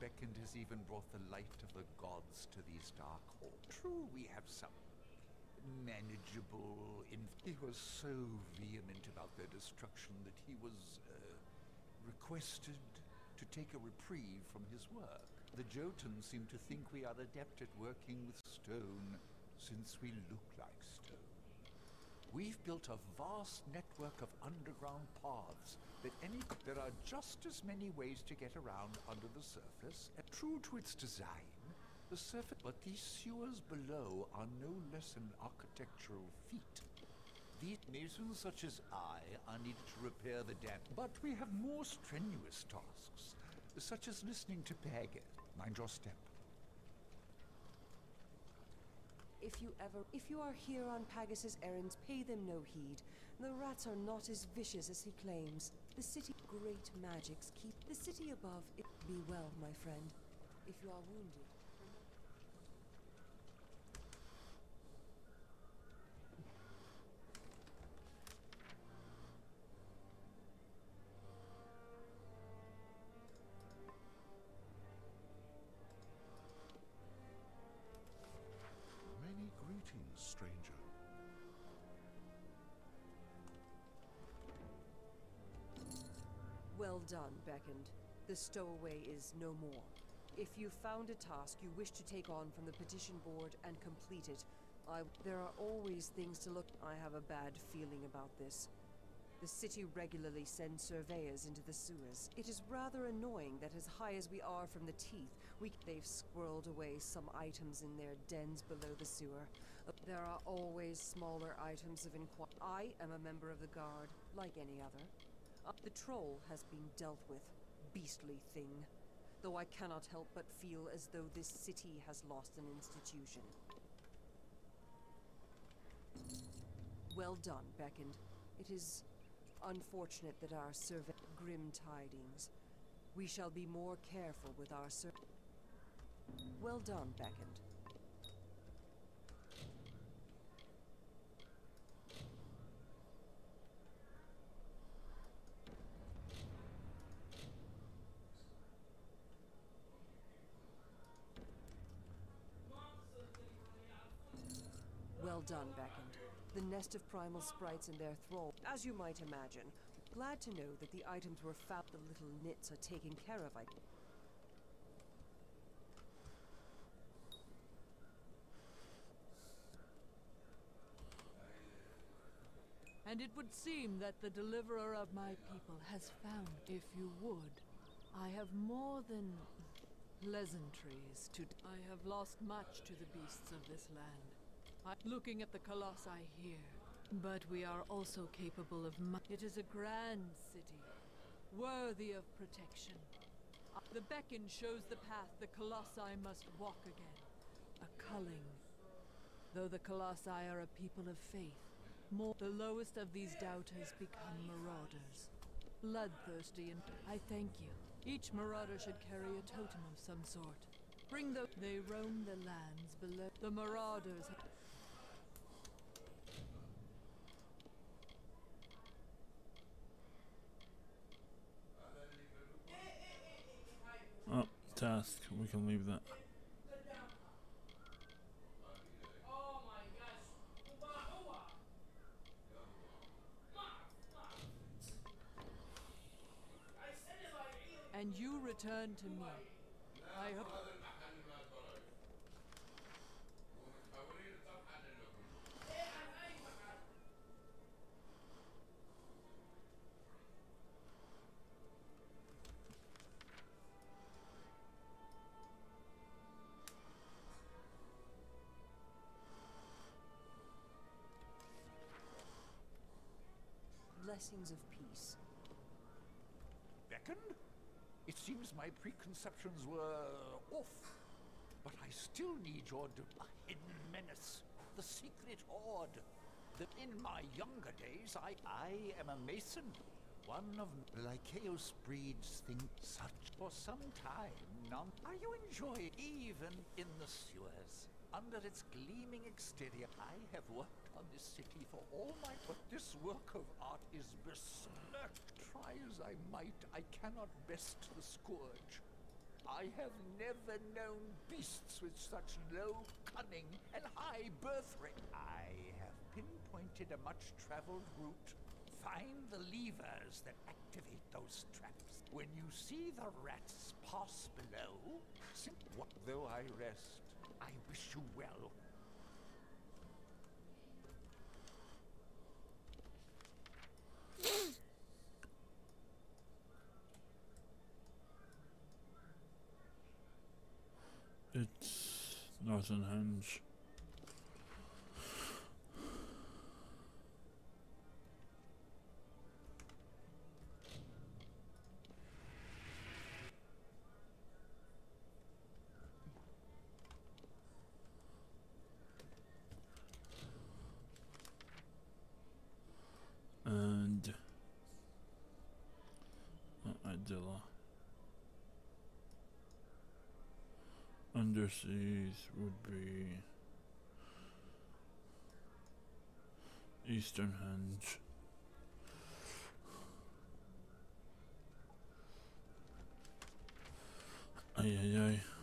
Beckoned has even brought the light of the gods to these dark halls. True, we have some manageable. He was so vehement about their destruction that he was uh, requested to take a reprieve from his work. The Jottuns seem to think we are adept at working with stone, since we look like stone. We've built a vast network of underground paths that any there are just as many ways to get around under the surface. True to its design, the surface but these sewers below are no less an architectural feat. These masons such as I are needed to repair the dam, but we have more strenuous tasks, such as listening to Peggy. Mind your step. If you ever, if you are here on Pagas's errands, pay them no heed. The rats are not as vicious as he claims. The city, great magics keep the city above. It be well, my friend. If you are wounded. Done, Beckoned. The stowaway is no more. If you found a task you wish to take on from the petition board and complete it, I... There are always things to look... I have a bad feeling about this. The city regularly sends surveyors into the sewers. It is rather annoying that as high as we are from the teeth, we... They've squirreled away some items in their dens below the sewer. Uh, There are always smaller items of inquiry. I am a member of the guard, like any other. The troll has been dealt with. Beastly thing. Though I cannot help but feel as though this city has lost an institution. Well done, Beckoned. It is unfortunate that our survey... Grim tidings. We shall be more careful with our sur... Well done, Beckoned. Done, Beckoned. The nest of primal sprites and their thrall. As you might imagine, glad to know that the items were found. The little nits are taken care of. I. And it would seem that the deliverer of my people has found, if you would. I have more than pleasantries to. I have lost much to the beasts of this land. Looking at the colossi here, but we are also capable of. Mu- it is a grand city, worthy of protection. The beacon shows the path the colossi must walk again. A culling. Though the colossi are a people of faith, more the lowest of these doubters become marauders. Bloodthirsty and I thank you. Each marauder should carry a totem of some sort. Bring the they roam the lands below. The marauders Oh, task. We can leave that. and you return to me. I hope Blessings of peace. Beckon? It seems my preconceptions were off. But I still need your hidden menace, the secret horde. That in my younger days, I, I am a mason. One of Lycaeus breeds think such for some time now. Are you enjoying even in the sewers? Under its gleaming exterior, I have worked this city for all my... But this work of art is besmirched. Try as I might, I cannot best the scourge. I have never known beasts with such low cunning and high birth rate. I have pinpointed a much traveled route. Find the levers that activate those traps. When you see the rats pass below, sim- what though I rest, I wish you well. It's Northern Henge. And uh, Idylla. Underseas would be Eastern Henge. Ay ay ay.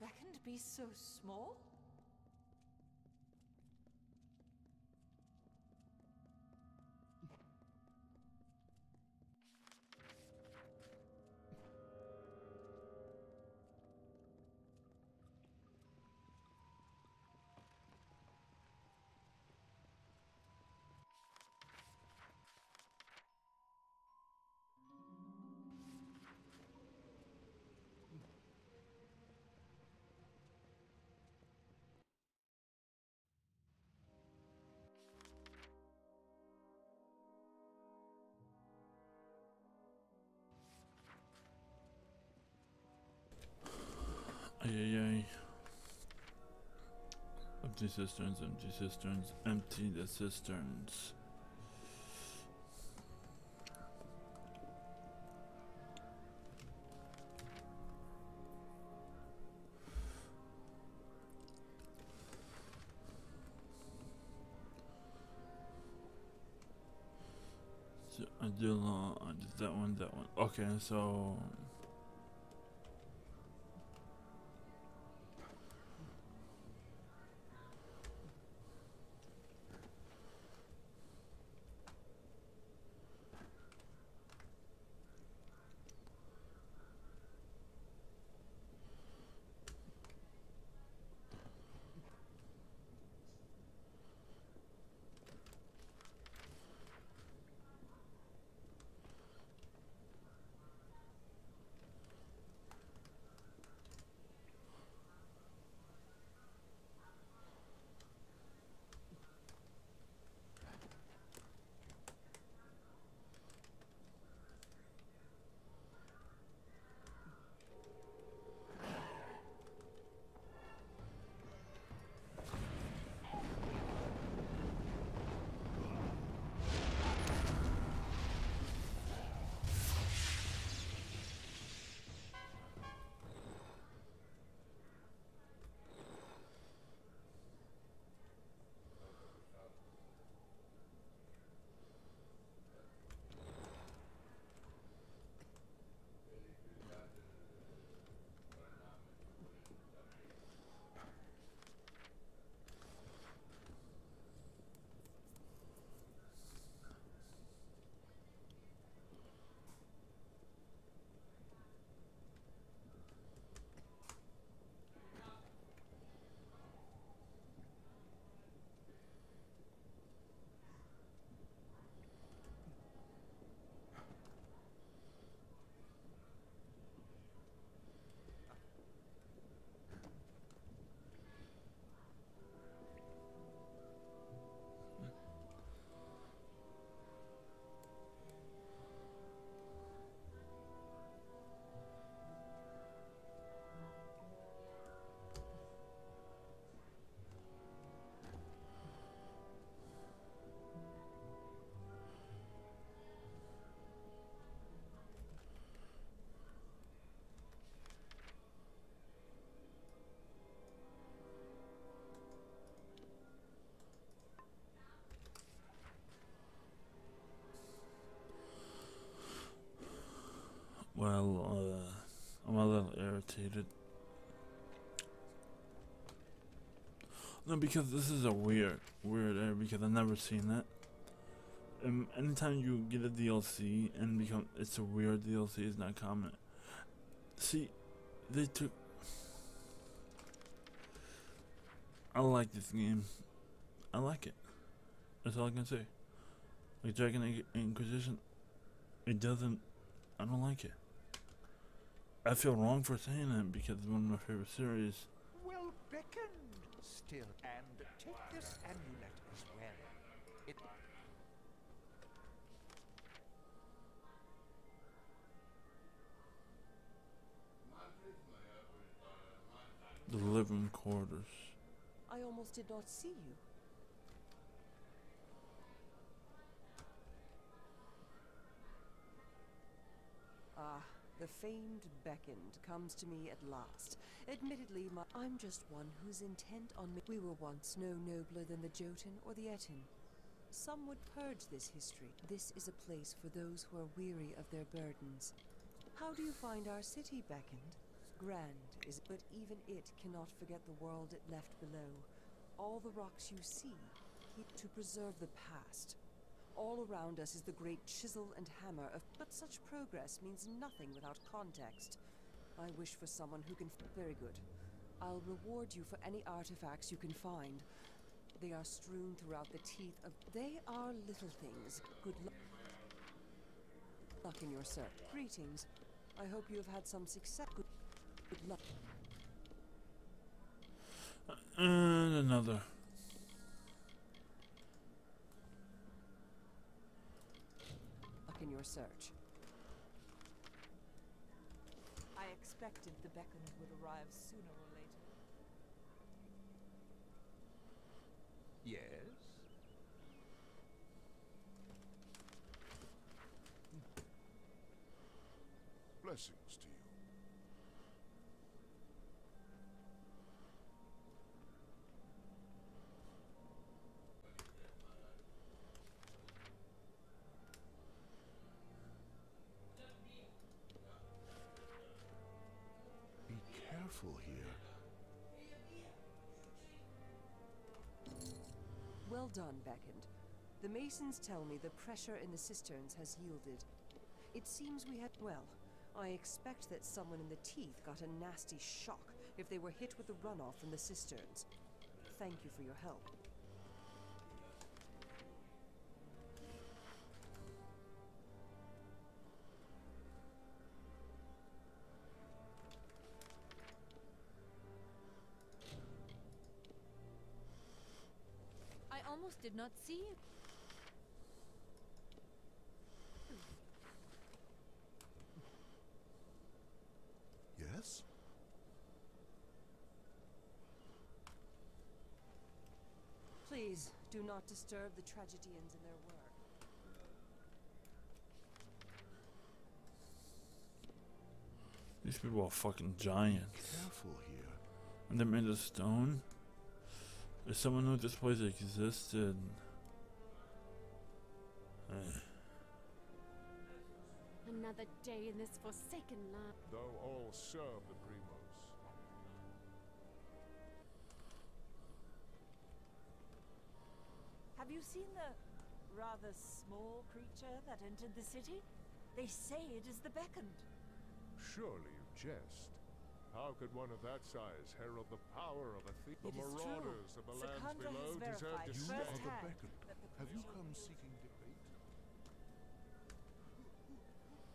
Beckoned be so small? Ay ay. Empty cisterns, empty cisterns, empty the cisterns. So I did, uh, I did that one, that one. Okay, so No, because this is a weird, weird area because I've never seen that. Um, anytime you get a DLC and become, it's a weird DLC, it's not common. See, they took. I like this game. I like it. That's all I can say. Like Dragon Inquisition, it doesn't. I don't like it. I feel wrong for saying that because it's one of my favorite series. Well beckoned still. And take this amulet as well. It The living quarters. I almost did not see you. Ah, the famed beckoned comes to me at last. Admittedly, my, I'm just one who's intent on ma- We were once no nobler than the Jottun or the Ettin. Some would purge this history. This is a place for those who are weary of their burdens. How do you find our city beckoned? Grand is but even it cannot forget the world it left below. All the rocks you see keep to preserve the past. All around us is the great chisel and hammer of but such progress means nothing without context. I wish for someone who can very good. I'll reward you for any artifacts you can find. They are strewn throughout the teeth of they are little things. Good luck luck in your search. Greetings. I hope you have had some success. Good, good luck. And another. In your search. I expected the beckoned would arrive sooner or later. Yes? Blessings to Beckoned. The masons tell me the pressure in the cisterns has yielded. It seems we had. Well, I expect that someone in the teeth got a nasty shock if they were hit with the runoff from the cisterns. Thank you for your help. I almost did not see it. Yes? Please, do not disturb the tragedians in their work. These people are fucking giants. Careful here. And they're made of stone? If someone knew this place existed. Eh. Another day in this forsaken land. Though all serve the Primos. Have you seen the rather small creature that entered the city? They say it is the Beckoned. Surely you jest. How could one of that size herald the power of a thief? The It is true. marauders of the lands below deserve verified to You are the firsthand beckoned. Have you come seeking debate?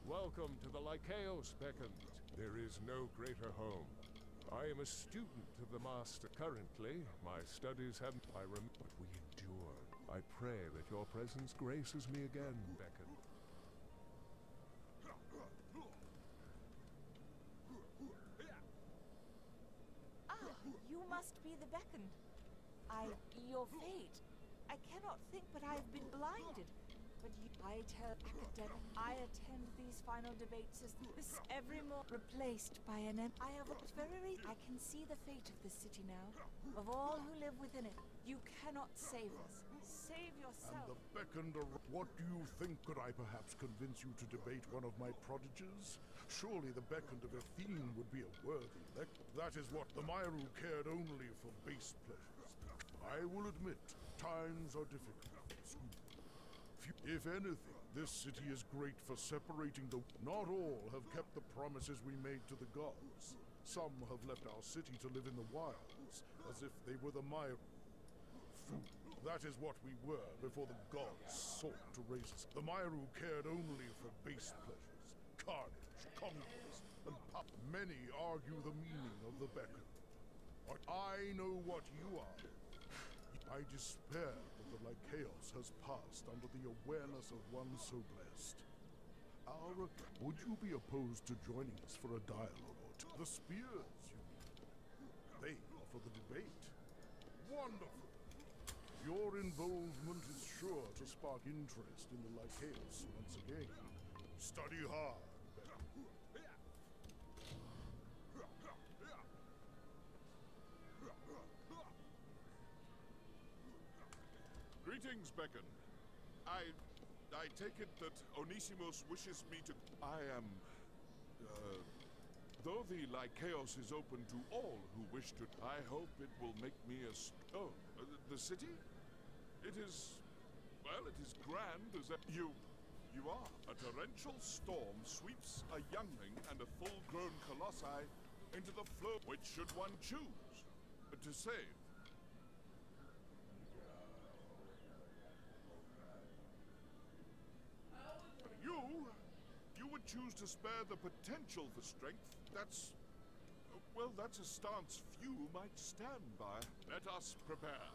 Welcome to the Lycaos Beckoned. There is no greater home. I am a student of the Master. Currently, my studies have... I rem... But we endured. I pray that your presence graces me again, Beckoned. Ah, you must be the Beckoned. I... your fate. I cannot think, but I have been blinded. But you... I tell academic... I attend these final debates as this every more replaced by an... em- I have a very... I can see the fate of this city now. Of all who live within it. You cannot save us. Save And the beckoned What do you think? Could I perhaps convince you to debate one of my prodigies? Surely the beckoned of Athene would be a worthy lec- That is what the Myru cared only for base pleasures. I will admit, times are difficult. If anything, this city is great for separating the... Not all have kept the promises we made to the gods. Some have left our city to live in the wilds, as if they were the Myru. That is what we were before the gods sought to raise us. The Myru cared only for base pleasures, carnage, conquest, and pop. Many argue the meaning of the beckon. But I know what you are. I despair that the Lycaos has passed under the awareness of one so blessed. Our, would you be opposed to joining us for a dialogue or two? The spears, you mean? They are for the debate. Wonderful. Your involvement is sure to spark interest in the Lycaos once again. Study hard. Greetings, Beckon. I... I take it that Onesimus wishes me to... I am... Uh, though the Lycaos is open to all who wish to... I hope it will make me a... Oh, uh, the city? It is... Well, it is grand as... A- you... You are. A torrential storm sweeps a youngling and a full-grown colossi into the flow. Which should one choose? But to save? You, you would choose to spare the potential for strength. That's, well, that's a stance few might stand by. Let us prepare.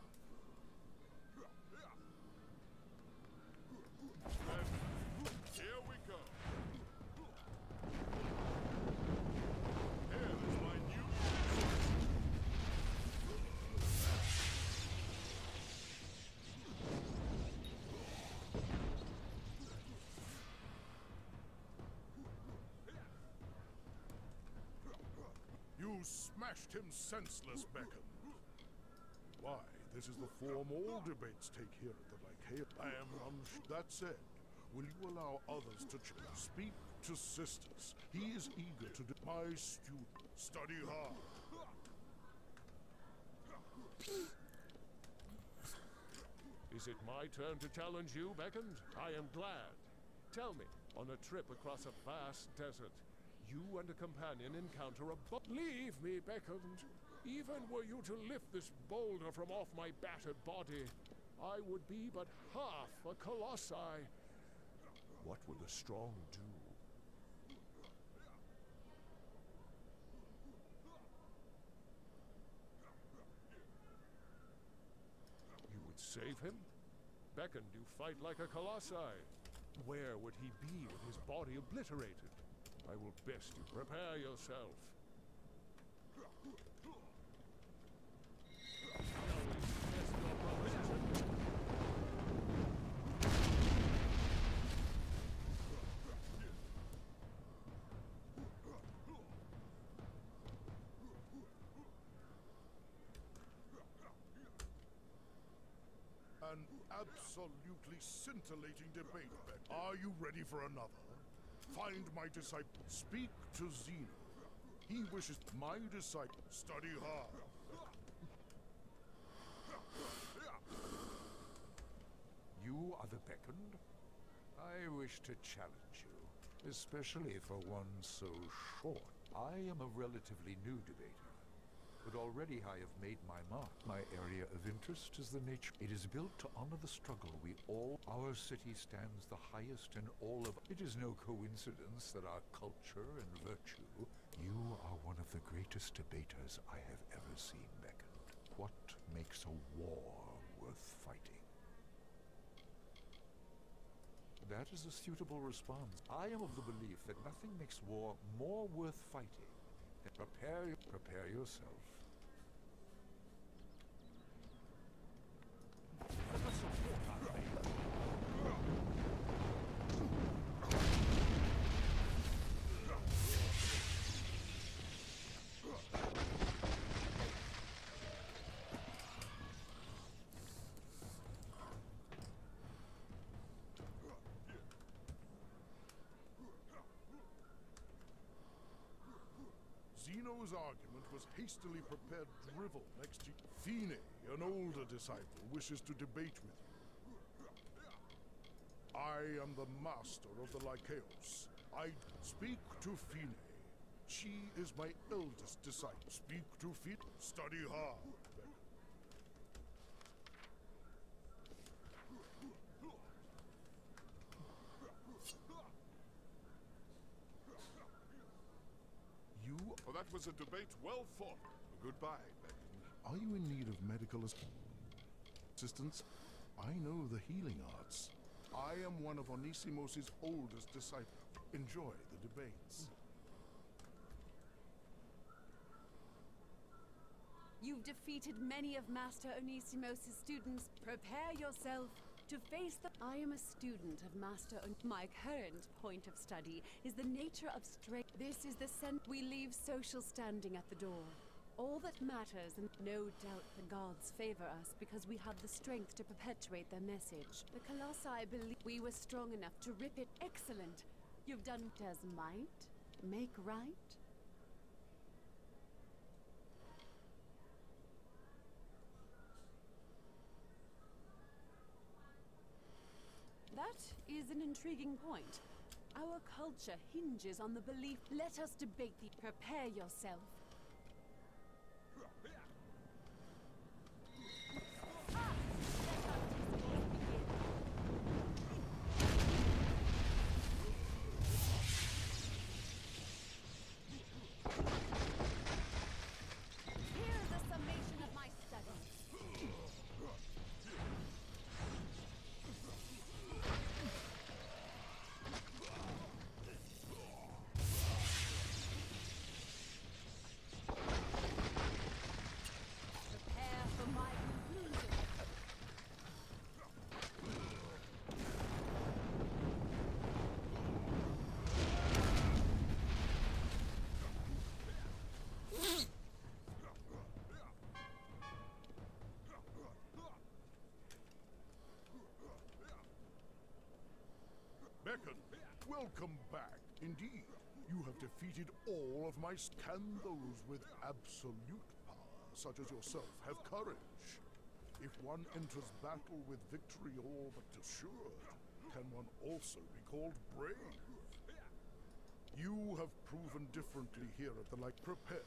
You smashed him senseless, Beckoned. Why, this is the form all debates take here at the Lycaea. I am will you allow others to speak to sisters? He is eager to do my student. Study hard. Is it my turn to challenge you, Beckoned? I am glad. Tell me, on a trip across a vast desert, you and a companion encounter a bo- Leave me, Beckoned. Even were you to lift this boulder from off my battered body, I would be but half a colossi. What will the strong do? You would save him? Beckon you fight like a colossi. Where would he be with his body obliterated? I will best you prepare yourself. An absolutely scintillating debate. Are you ready for another? Find my disciple. Speak to Zeno. He wishes my disciple. Study hard. You are the beckoned? I wish to challenge you, especially for one so short. I am a relatively new debater, but already I have made my mark. My area of interest is the nature. It is built to honor the struggle we all. Our city stands the highest in all of. It is no coincidence that our culture and virtue. You are one of the greatest debaters I have ever seen, Beckoned. What makes a war worth fighting? That is a suitable response. I am of the belief that nothing makes war more worth fighting than prepare prepare yourself. Zeno's argument was hastily prepared drivel next to Fine, an older disciple, wishes to debate with you. I am the master of the Lycaeus. I speak to Fine. She is my eldest disciple. Speak to Fine. Study hard. Beckon. You Well, that was a debate well fought. Goodbye, Beckon. Are you in need of medical assistance? I know the healing arts. I am one of Onisimos' oldest disciples. Enjoy the debates. You've defeated many of Master Onisimos' students. Prepare yourself to face the. I am a student of Master and My current point of study is the nature of strength. This is the cent. We leave social standing at the door. All that matters, and no doubt the gods favor us because we have the strength to perpetuate their message. The Colossi believe we were strong enough to rip it. Excellent. You've done does might make right. That is an intriguing point. Our culture hinges on the belief. Let us debate the. Prepare yourself. Welcome back. Indeed, you have defeated all of my... Can those with absolute power, such as yourself, have courage? If one enters battle with victory all but assured, can one also be called brave? You have proven differently here at the like. Prepare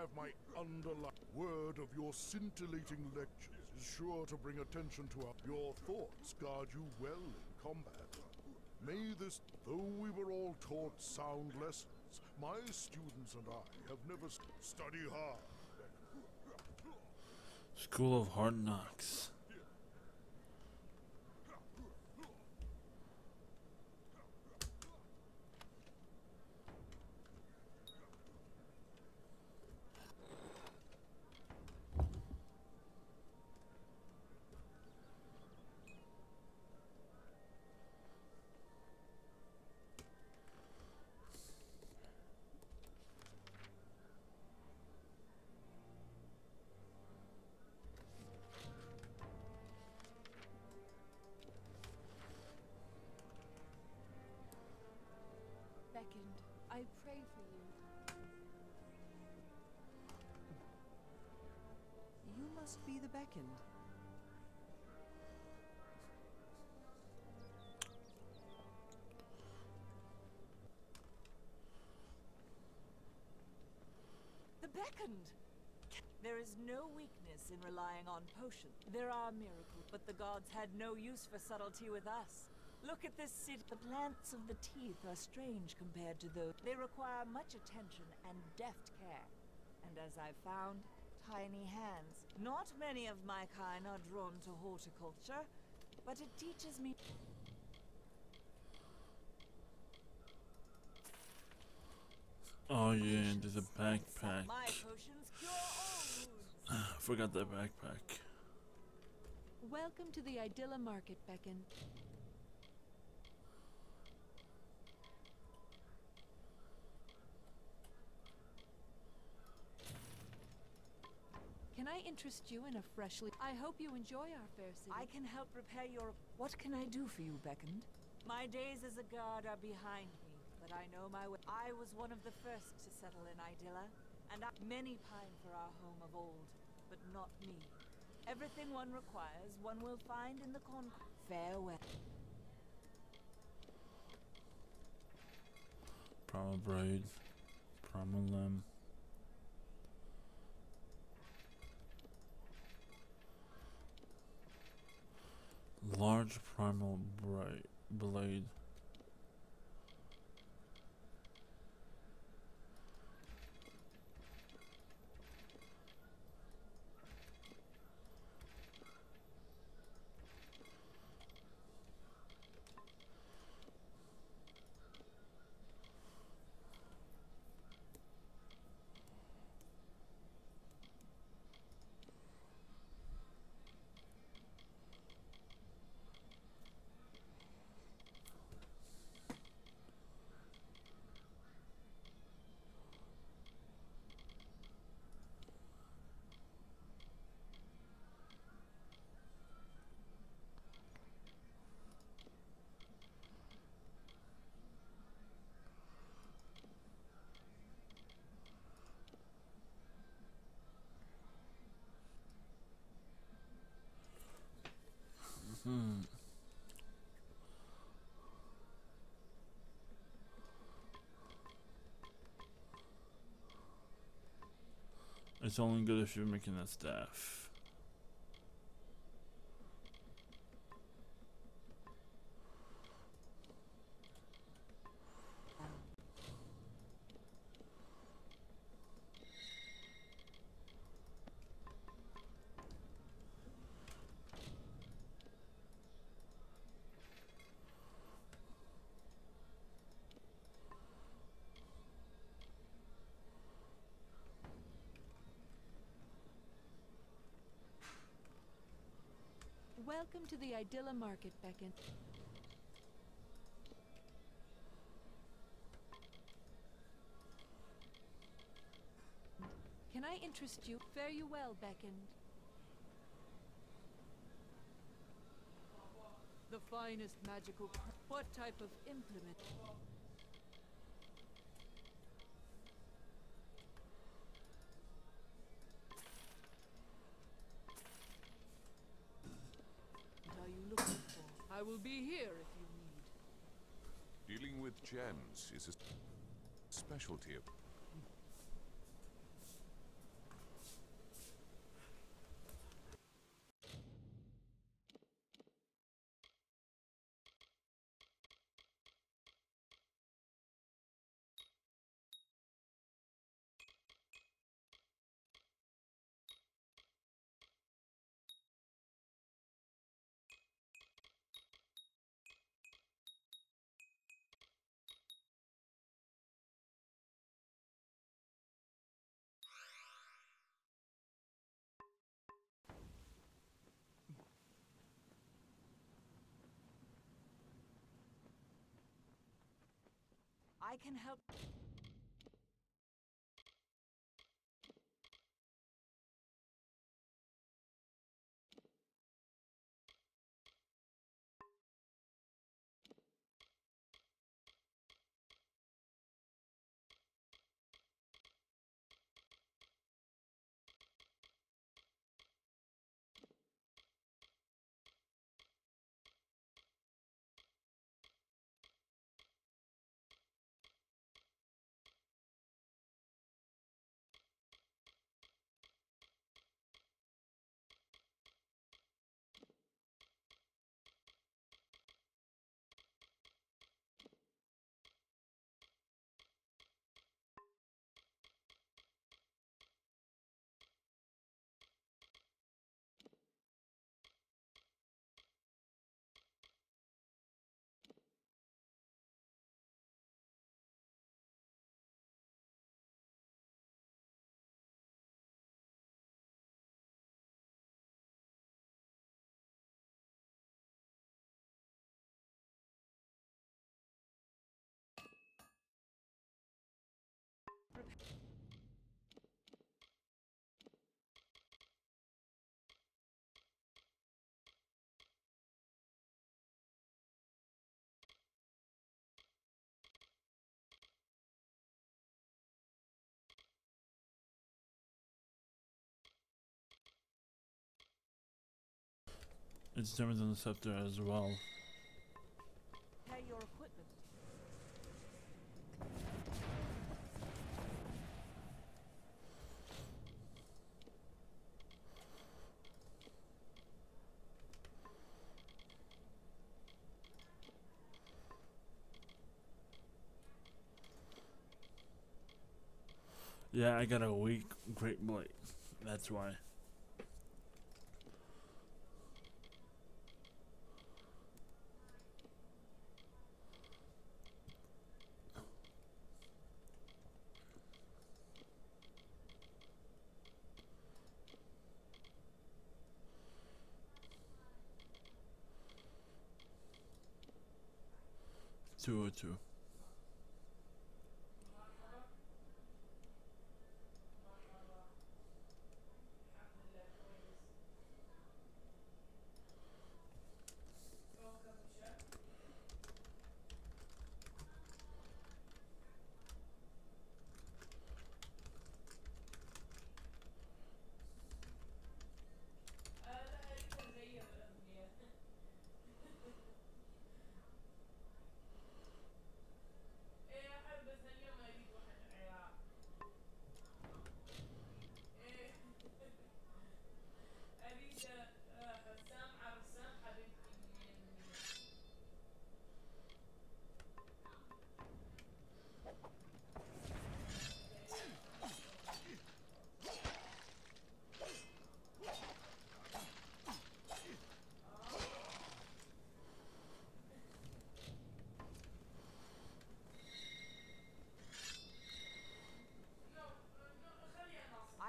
have my underlying word of your scintillating lectures is sure to bring attention to our your thoughts guard you well in combat. May this though we were all taught sound lessons, my students and I have never st- study hard. School of Hard Knocks. The beckoned. There is no weakness in relying on potions. There are miracles, but the gods had no use for subtlety with us. Look at this city. The plants of the teeth are strange compared to those. They require much attention and deft care. And as I've found, tiny hands. Not many of my kind are drawn to horticulture, but it teaches me. Oh yeah, there's a backpack. My potions cure all. Forgot that backpack. Welcome to the Idylla Market, Beckon. I interest you in a freshly... I hope you enjoy our fair city. I can help repair your. What can I do for you, Beckoned? My days as a guard are behind me, but I know my way. I was one of the first to settle in Idylla, and I... many pine for our home of old, but not me. Everything one requires, one will find in the con. Farewell. Primal Braid. Primal Limb. Large Primal Blade. It's only good if you're making a staff. Welcome to the Idylla Market, Beckon. Can I interest you? Fare you well, Beckon. The finest magical. What type of implement? What are you looking for? I will be here if you need. Dealing with gems is a specialty of. I can help. It's different than the scepter as well. Prepare your equipment. Yeah, I got a weak great blade. That's why. Two oh two.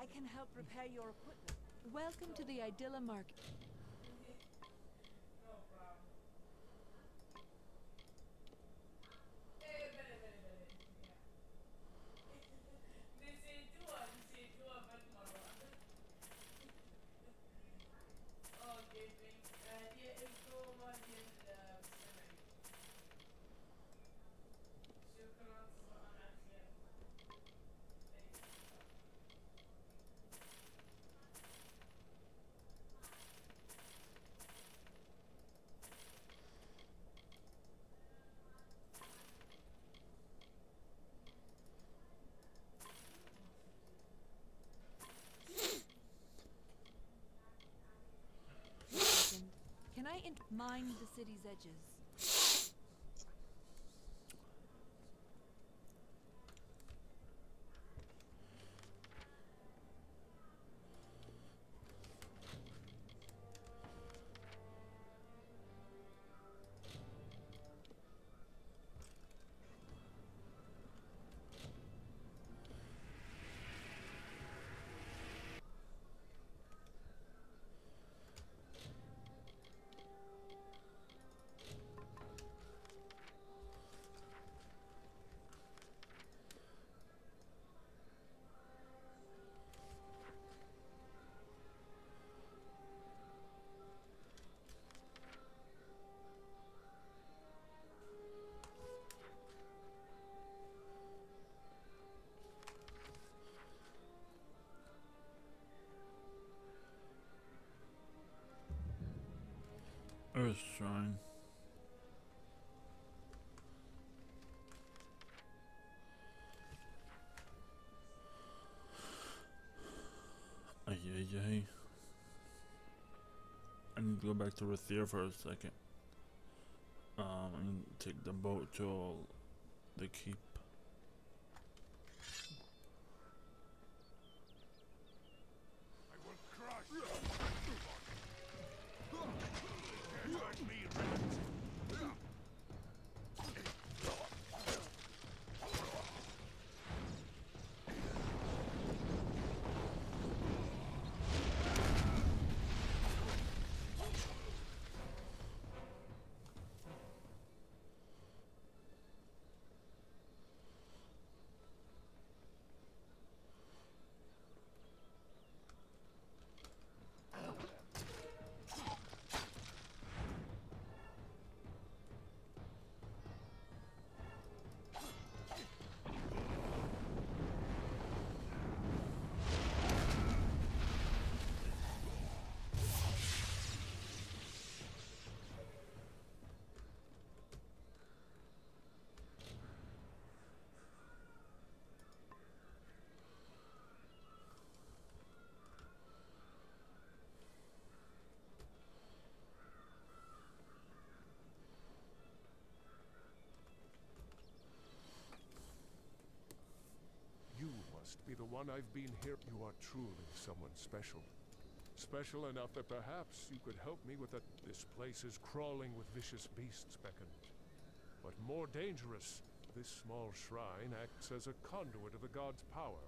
I can help repair your equipment. Welcome to the Idylla Market. in mind the city's edges. Earth Shrine. Ay, ay, ay. I need to go back to Rathir for a second. Um, and take the boat to the keep. Be the one I've been here. You are truly someone special. Special enough that perhaps you could help me with that. This place is crawling with vicious beasts, Beckon. But more dangerous, this small shrine acts as a conduit of the god's power.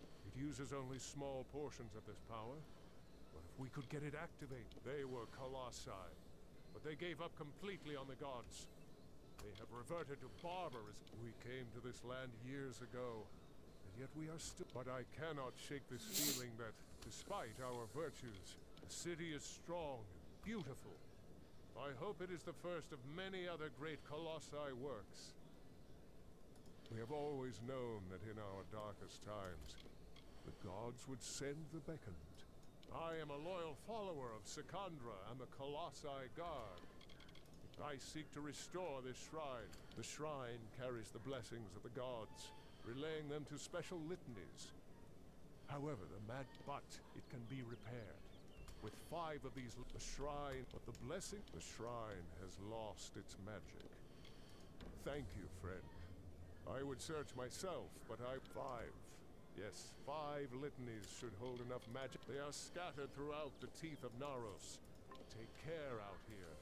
It uses only small portions of this power. But if we could get it activated, they were colossi. But they gave up completely on the gods. They have reverted to barbarism. We came to this land years ago, yet we are still. But I cannot shake this feeling that, despite our virtues, the city is strong and beautiful. I hope it is the first of many other great colossi works. We have always known that in our darkest times, the gods would send the beckoned. I am a loyal follower of Sikandra and the Colossi Guard. I seek to restore this shrine. The shrine carries the blessings of the gods, relaying them to special litanies. However, the mad but it can be repaired. With five of these, the shrine, but the blessing, the shrine has lost its magic. Thank you, friend. I would search myself, but I five. Yes, five litanies should hold enough magic. They are scattered throughout the teeth of Naros. Take care out here.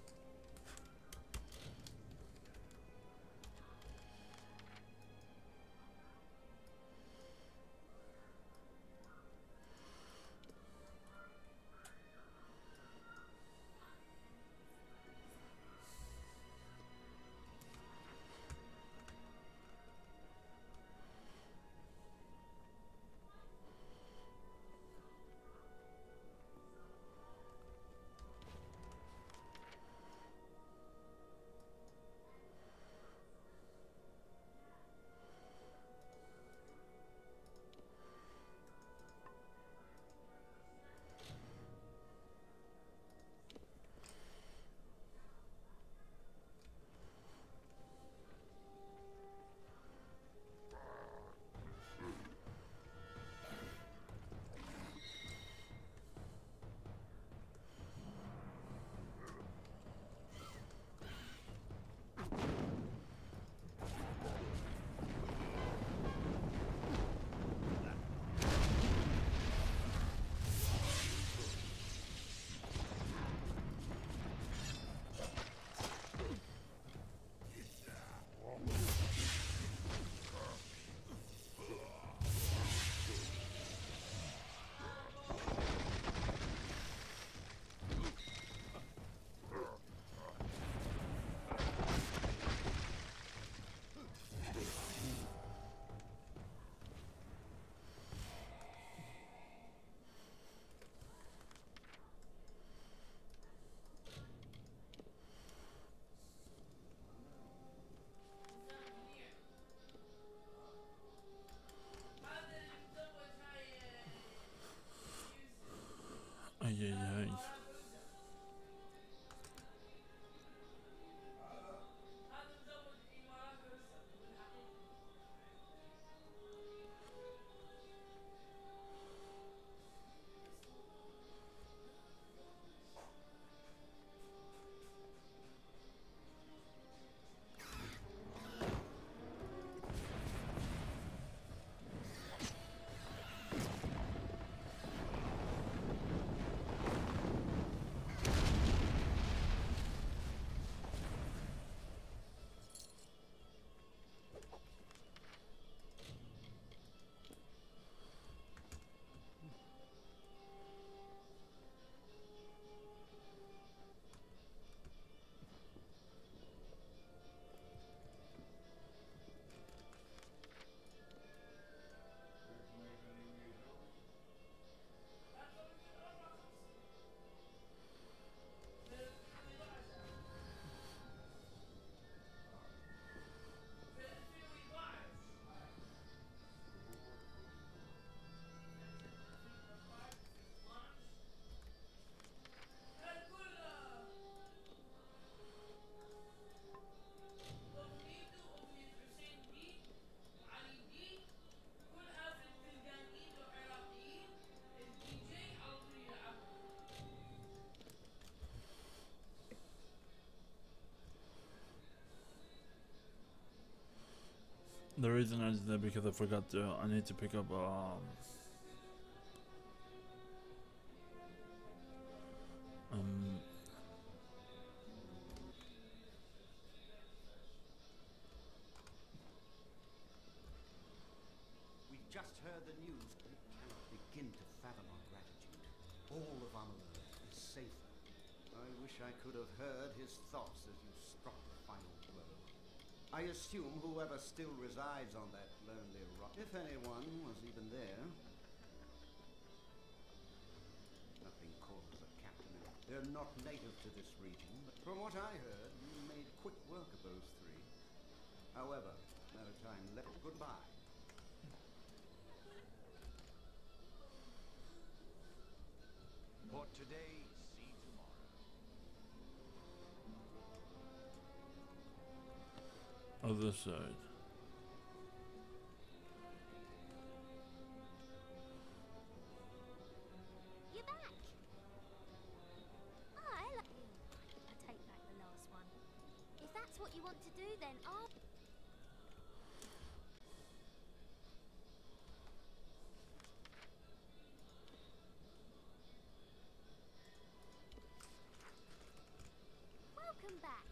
The reason I did that because I forgot to. I need to pick up. Um. From what I heard, you made quick work of those three. However, no time left. Goodbye. For today, see tomorrow. Other side. Then I'll. Welcome back.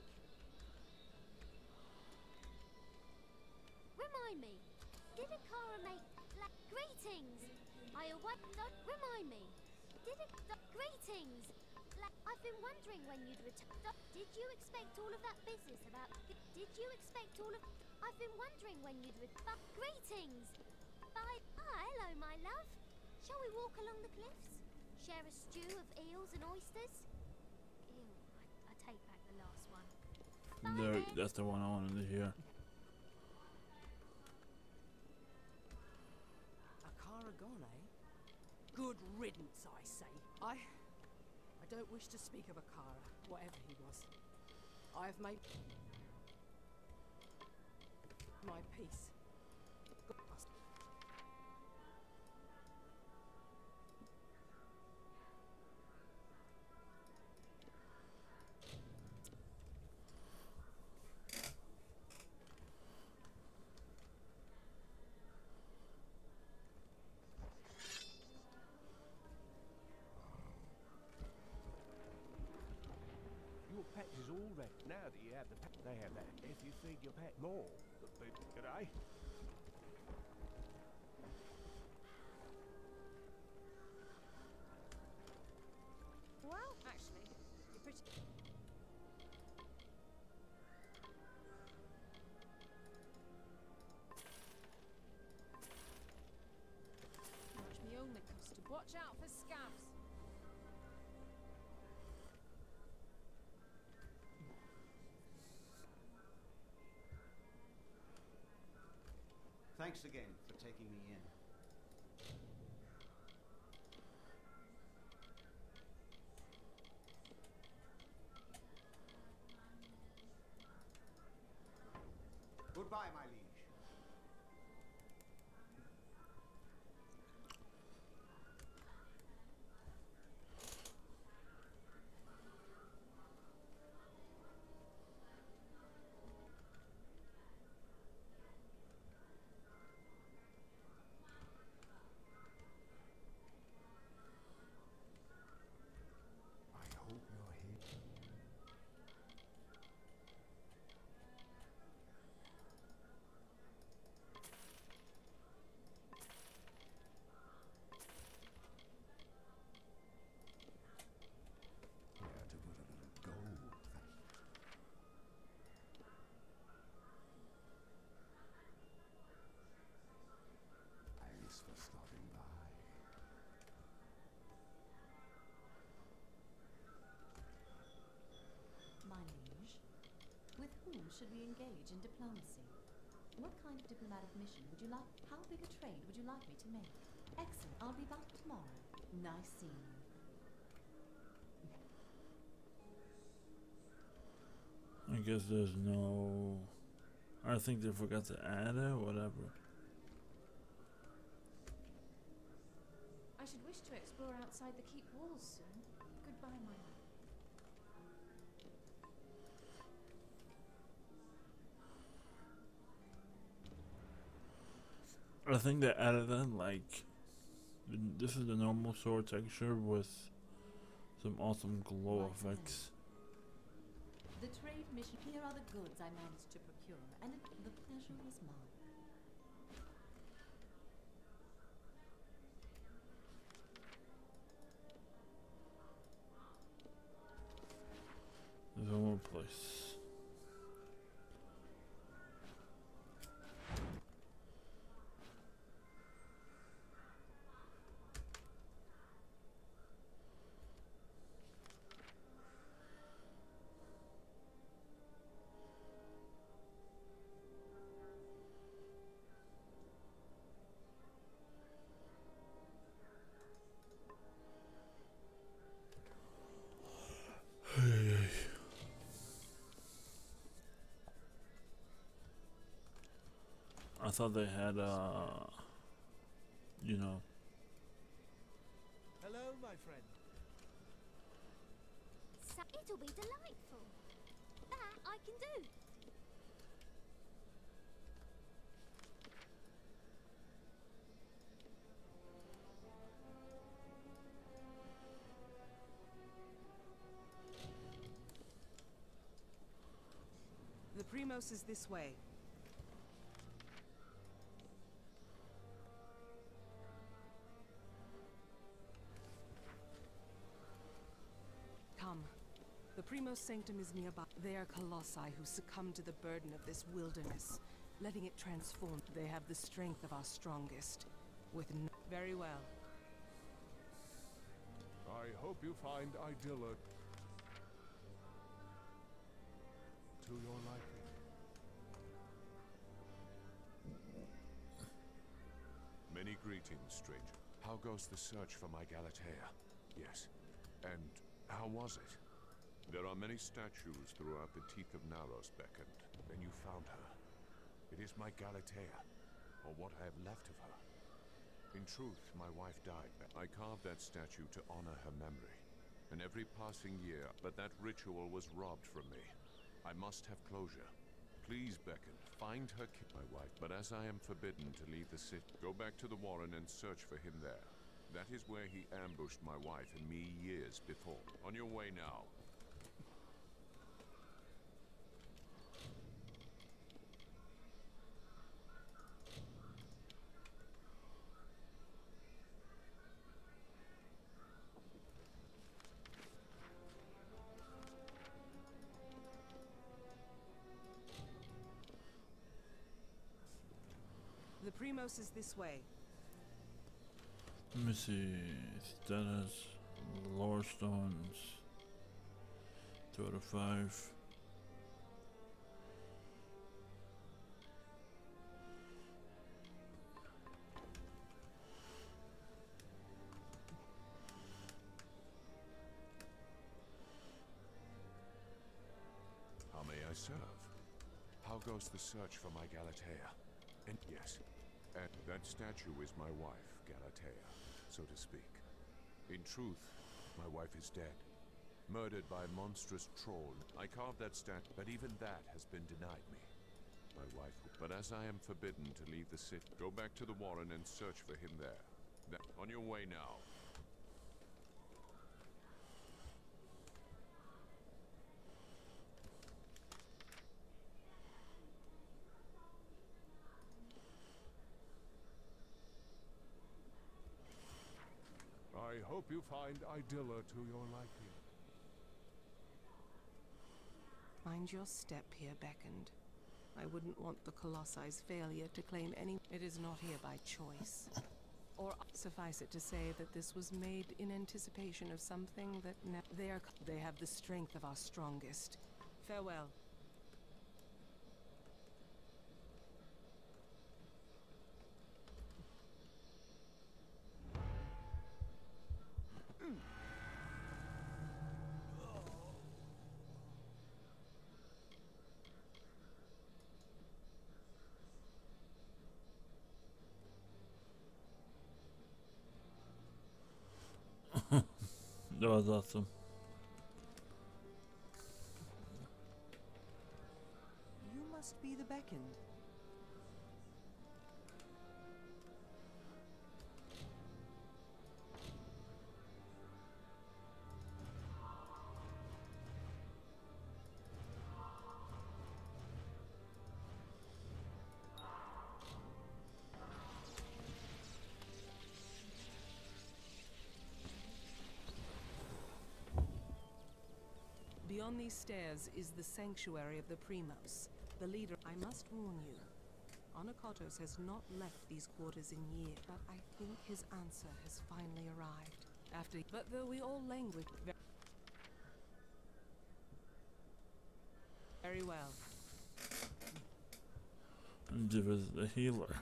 Remind me, did Akara make greetings? I await. Remind me, did it? Greetings. Like, I've been wondering when you'd return. Did you expect all of that business about? Did you expect all of? I've been wondering when you'd return. Greetings. Bye. Ah, hello, my love. Shall we walk along the cliffs? Share a stew of eels and oysters? Ew, I, I take back the last one. Bye There, then. that's the one I wanted to hear. Akara gone, eh? Good riddance, I say. I. I don't wish to speak of Akara, whatever he was. I have made. my peace. Pet more, food. Good eye. Well, actually, you're pretty. Much me only. Watch out for scabs. Thanks again for taking me in. Goodbye, my liege. Should we engage in diplomacy? What kind of diplomatic mission would you like? How big a trade would you like me to make? Excellent. I'll be back tomorrow. Nice seeing you. I guess there's no. I think they forgot to add it, whatever. I should wish to explore outside the keep walls I think they added in like this is the normal sword texture with some awesome glow effects. The trade mission. Here are the goods I managed to procure, and the pleasure was mine. There's one more place. Thought they had uh you know Hello, my friend. So it'll be delightful. That I can do. The Primos is this way. The Primos Sanctum is nearby. They are colossi who succumb to the burden of this wilderness, letting it transform. They have the strength of our strongest. With n very well. I hope you find Idylla to your liking. Many greetings, stranger. How goes the search for my Galatea? Yes. And how was it? There are many statues throughout the teeth of Naros beckoned, and you found her. It is my Galatea, or what I have left of her. In truth, my wife died. I carved that statue to honor her memory. And every passing year, but that ritual was robbed from me. I must have closure. Please, beckon, find her my wife. But as I am forbidden to leave the city, go back to the Warren and search for him there. That is where he ambushed my wife and me years before. On your way now. Primos is this way. let me see status lore stones two out of five How may I serve? How goes the search for my Galatea? And yes, and that statue is my wife, Galatea, so to speak. In truth, my wife is dead. Murdered by a monstrous troll. I carved that statue, but even that has been denied me. My wife, but as I am forbidden to leave the city, go back to the Warren and search for him there. That, on your way now. I hope you find Idylla to your liking. Mind your step here, beckoned. I wouldn't want the Colossi's failure to claim any. It is not here by choice. Or suffice it to say that this was made in anticipation of something that they are. They have the strength of our strongest. Farewell. That Down these stairs is the sanctuary of the Primos. The leader, I must warn you, Onokotos has not left these quarters in years, but I think his answer has finally arrived. After, but though we all languish very well. Give us the healer.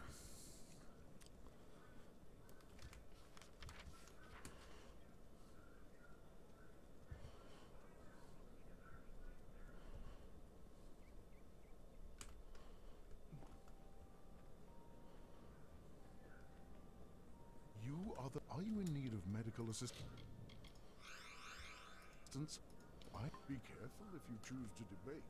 You are the. Are you in need of medical assistance? I be careful if you choose to debate.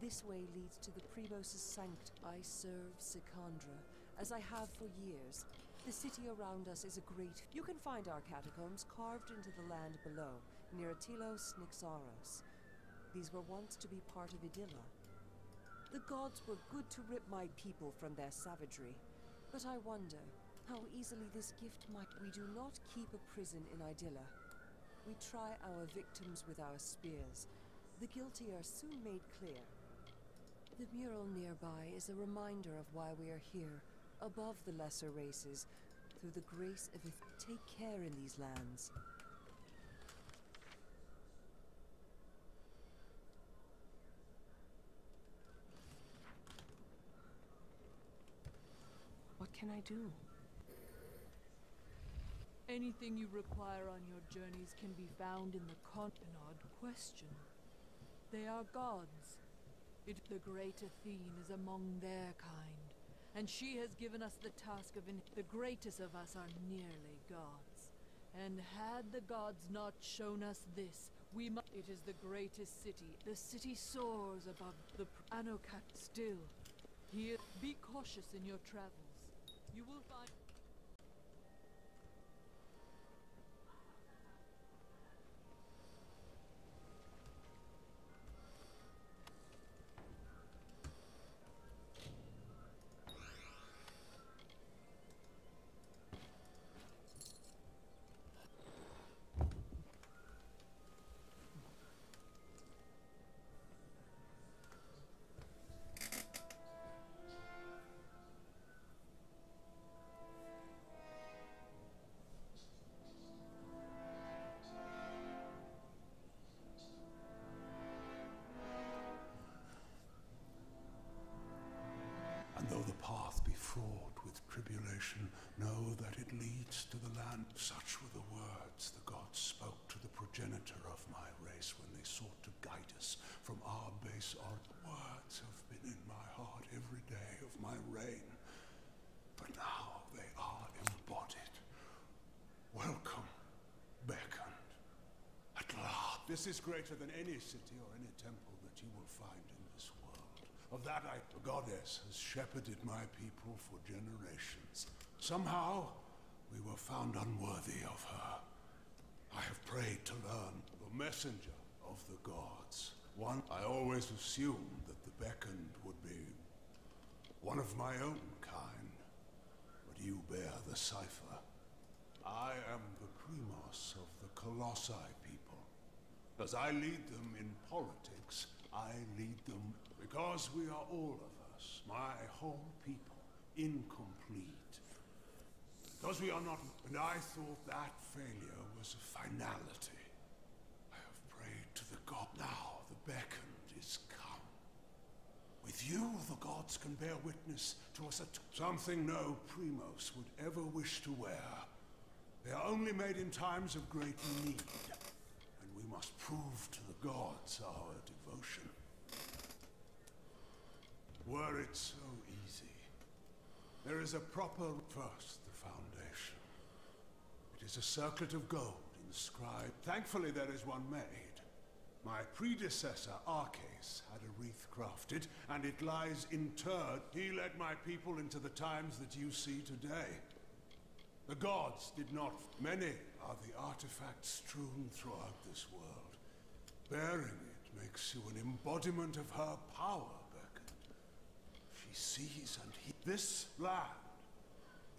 This way leads to the Primos' Sanct. I serve Sikandra, as I have for years. The city around us is a great. You can find our catacombs carved into the land below, near Atilos Nixaros. These were once to be part of Idylla. The gods were good to rip my people from their savagery, but I wonder how easily this gift might. We do not keep a prison in Idylla. We try our victims with our spears. The guilty are soon made clear. The mural nearby is a reminder of why we are here, above the lesser races, through the grace of if take care in these lands. What can I do? Anything you require on your journeys can be found in the con. An odd question. They are gods. It, the great Athene is among their kind, and she has given us the task of in. The greatest of us are nearly gods, and had the gods not shown us this, we must. It is the greatest city. The city soars above the Anokat. Still, here, be cautious in your travels. You will find. This is greater than any city or any temple that you will find in this world. Of that I, the goddess has shepherded my people for generations. Somehow, we were found unworthy of her. I have prayed to learn the messenger of the gods. One, I always assumed that the beckoned would be one of my own kind, but you bear the cipher. I am the primos of the Colossi. As I lead them in politics, I lead them because we are all of us, my whole people, incomplete. Because we are not, and I thought that failure was a finality. I have prayed to the god. Now the beckoned is come. With you, the gods can bear witness to us at something no primos would ever wish to wear. They are only made in times of great need, must prove to the gods our devotion. Were it so easy, there is a proper first, the foundation. It is a circlet of gold inscribed. Thankfully, there is one made. My predecessor, Arcas, had a wreath crafted, and it lies interred. He led my people into the times that you see today. The gods did not. Many are the artifacts strewn throughout this world. Bearing it makes you an embodiment of her power, Beckett. She sees and he. This land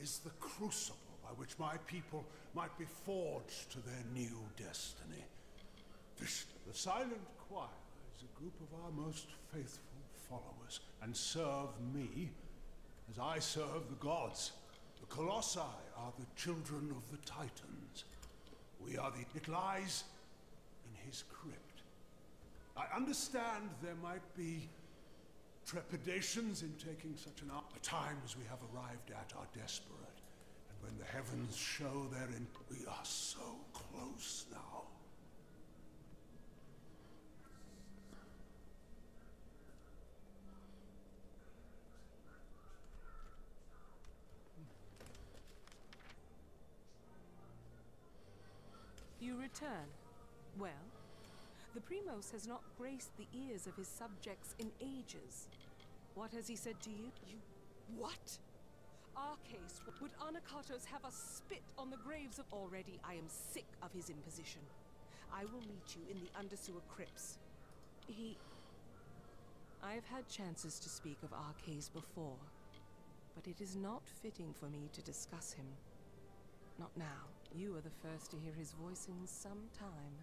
is the crucible by which my people might be forged to their new destiny. This, the Silent Choir is a group of our most faithful followers, and serve me as I serve the gods. The Colossi are the children of the Titans. We are the... It lies in his crypt. I understand there might be trepidations in taking such an up. The times we have arrived at are desperate. And when the heavens show therein, we are so close now. You return. Well, the Primos has not graced the ears of his subjects in ages. What has he said to you? You... what? Our case would Anakatos have us spit on the graves of... Already I am sick of his imposition. I will meet you in the Undersewer crypts. He... I have had chances to speak of Arcades before, but it is not fitting for me to discuss him. Not now. You are the first to hear his voice in some time.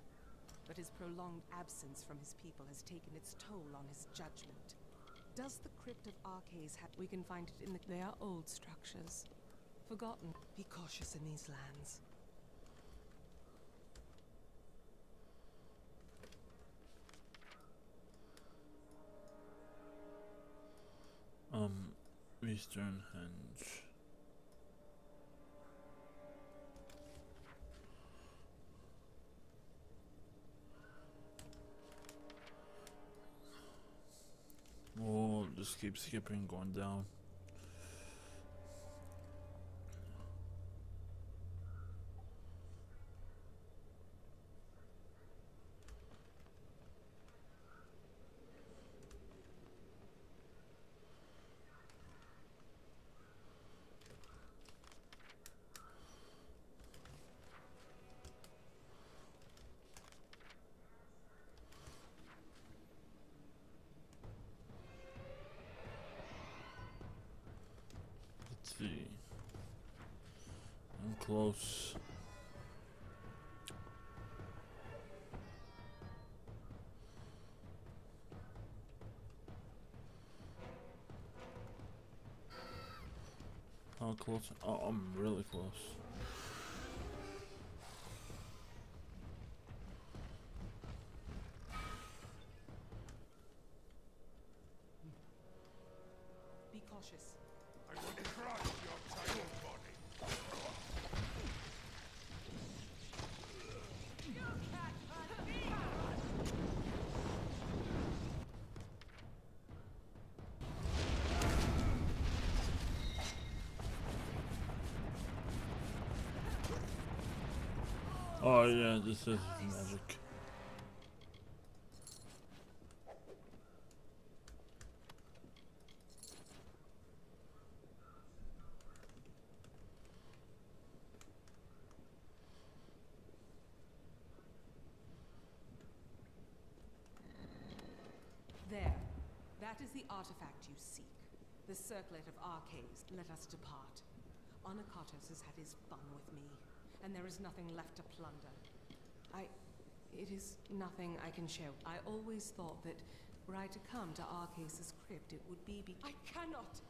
But his prolonged absence from his people has taken its toll on his judgment. Does the crypt of Arcades have... We can find it in the... They are old structures. Forgotten. Be cautious in these lands. Um, Eastern Henge. Just keep skipping, going down. Let's see. I'm close. How close? Oh, I'm really close. This is magic. There. That is the artifact you seek. The circlet of Arcades. Let us depart. Anakatos has had his fun with me, and there is nothing left to plunder. I... It is nothing I can share. I always thought that were I to come to Arcades' crypt, it would be be- I cannot!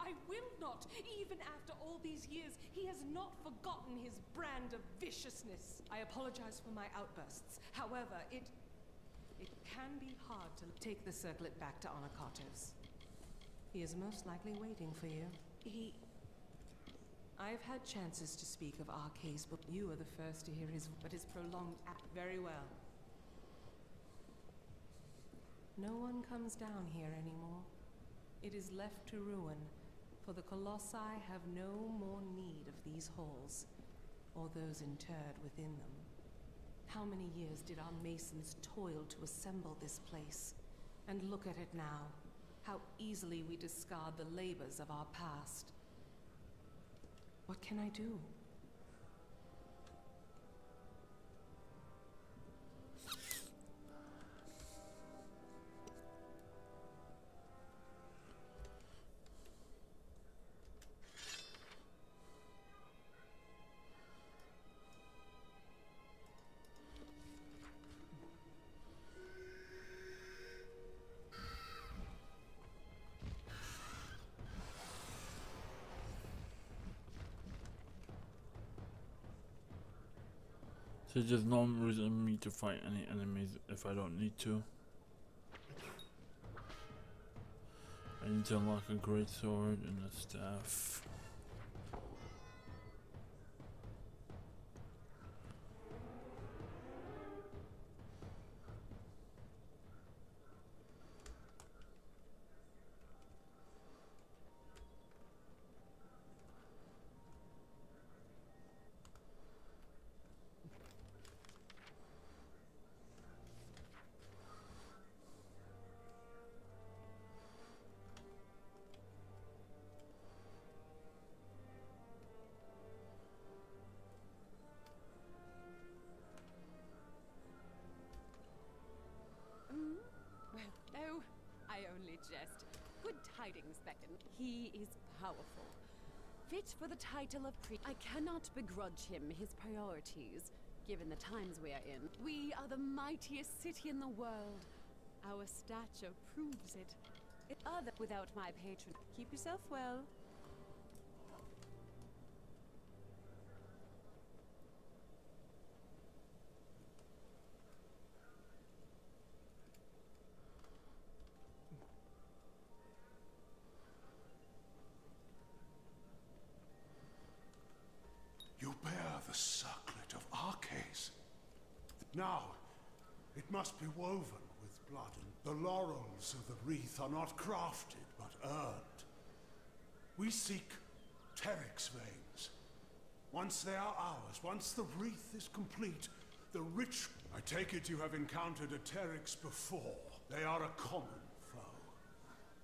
I will not! Even after all these years, he has not forgotten his brand of viciousness. I apologize for my outbursts. However, it... It can be hard to take the circlet back to Anakatos. He is most likely waiting for you. He... I've had chances to speak of our case, but you are the first to hear his... But his prolonged act very well. No one comes down here anymore. It is left to ruin, for the Colossi have no more need of these halls, or those interred within them. How many years did our masons toil to assemble this place? And look at it now. How easily we discard the labors of our past. What can I do? So there's no reason for me to fight any enemies if I don't need to. I need to unlock a great sword and a staff. Tidings, Beckon. He is powerful. Fit for the title of pre- I cannot begrudge him his priorities, given the times we are in. We are the mightiest city in the world. Our stature proves it. It other without my patron. Keep yourself well. You bear the circlet of Arcase. Now, it be woven with blood, and the laurels of the wreath are not crafted, but earned. We seek Terex veins. Once they are ours, once the wreath is complete, the rich... I take it you have encountered a Terex before. They are a common foe.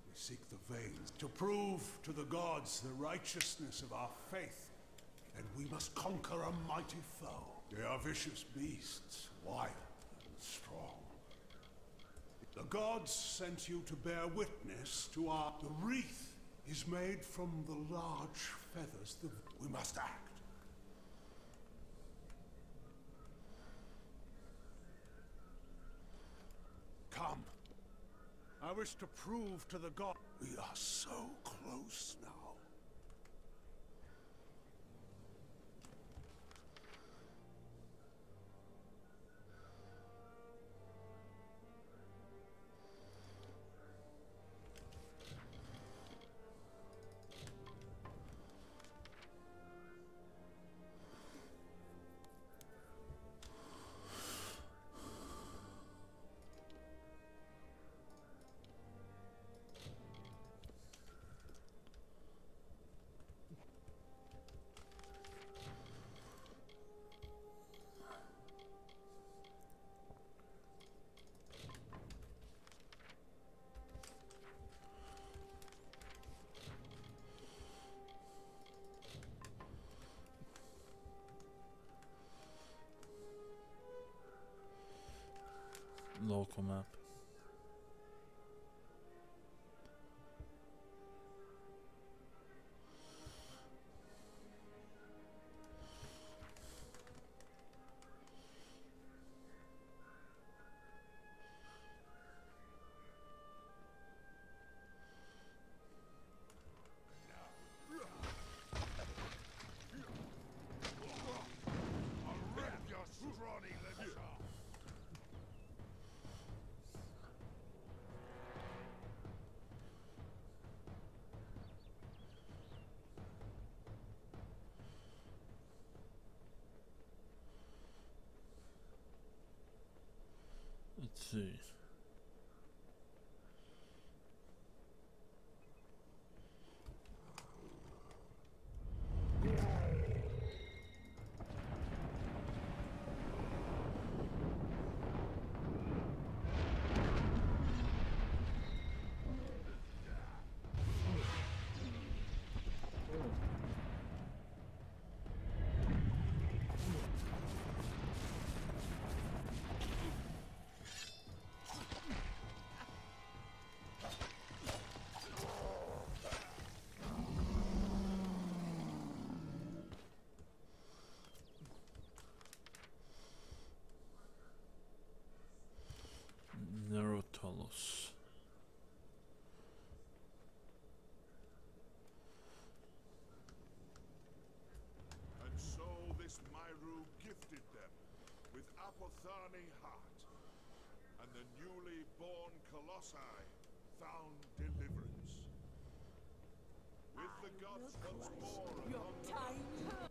We seek the veins to prove to the gods the righteousness of our faith and we must conquer a mighty foe. They are vicious beasts, wild and strong. The gods sent you to bear witness to our... The wreath is made from the large feathers. The... We must act. Come. I wish to prove to the god... We are so close now. Local map. Let's see. The newly born Colossi found deliverance. With the gods once more Your time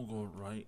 We'll go right.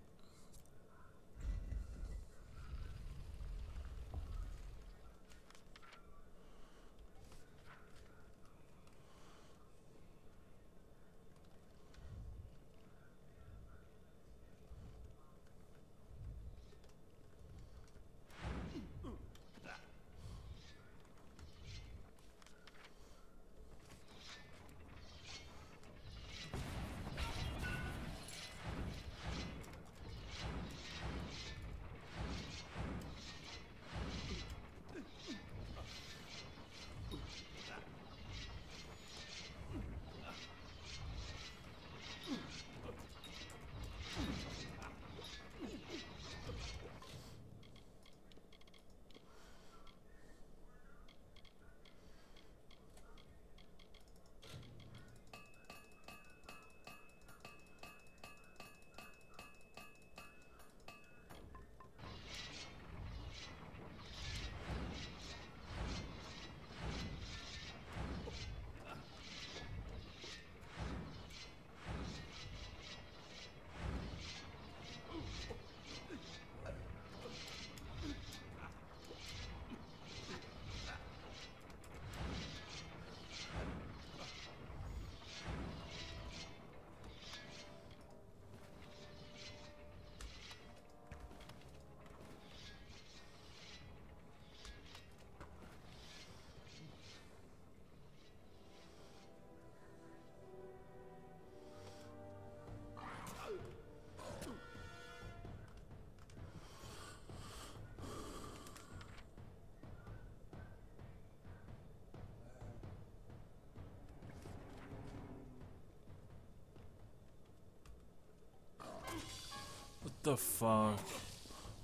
The fuck?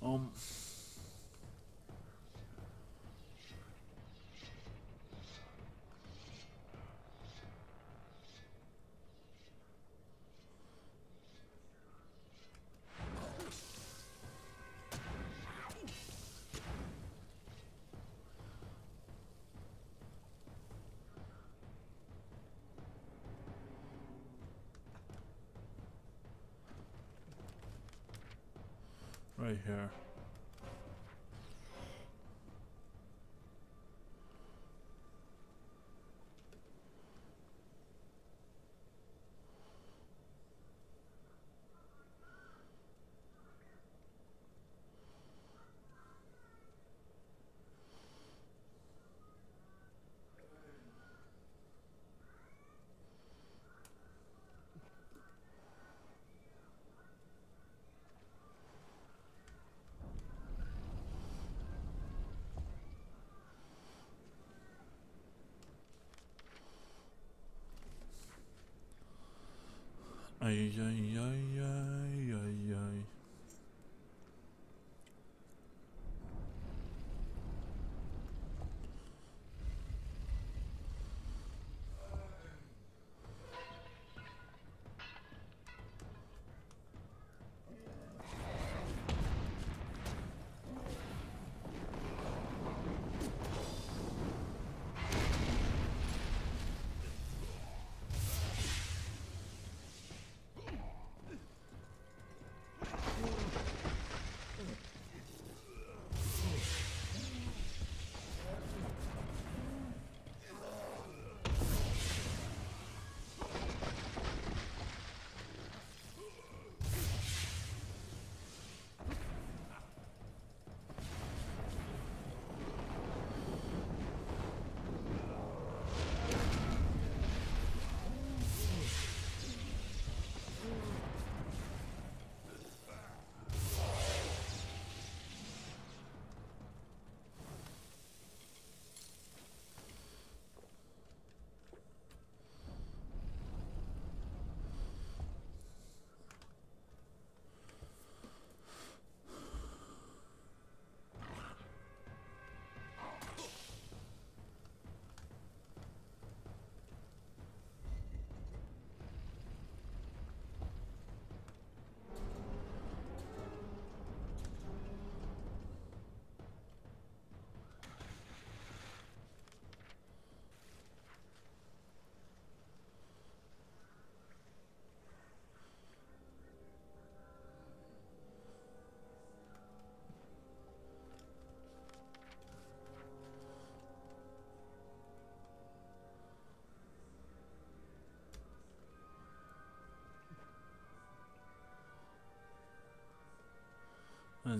Um.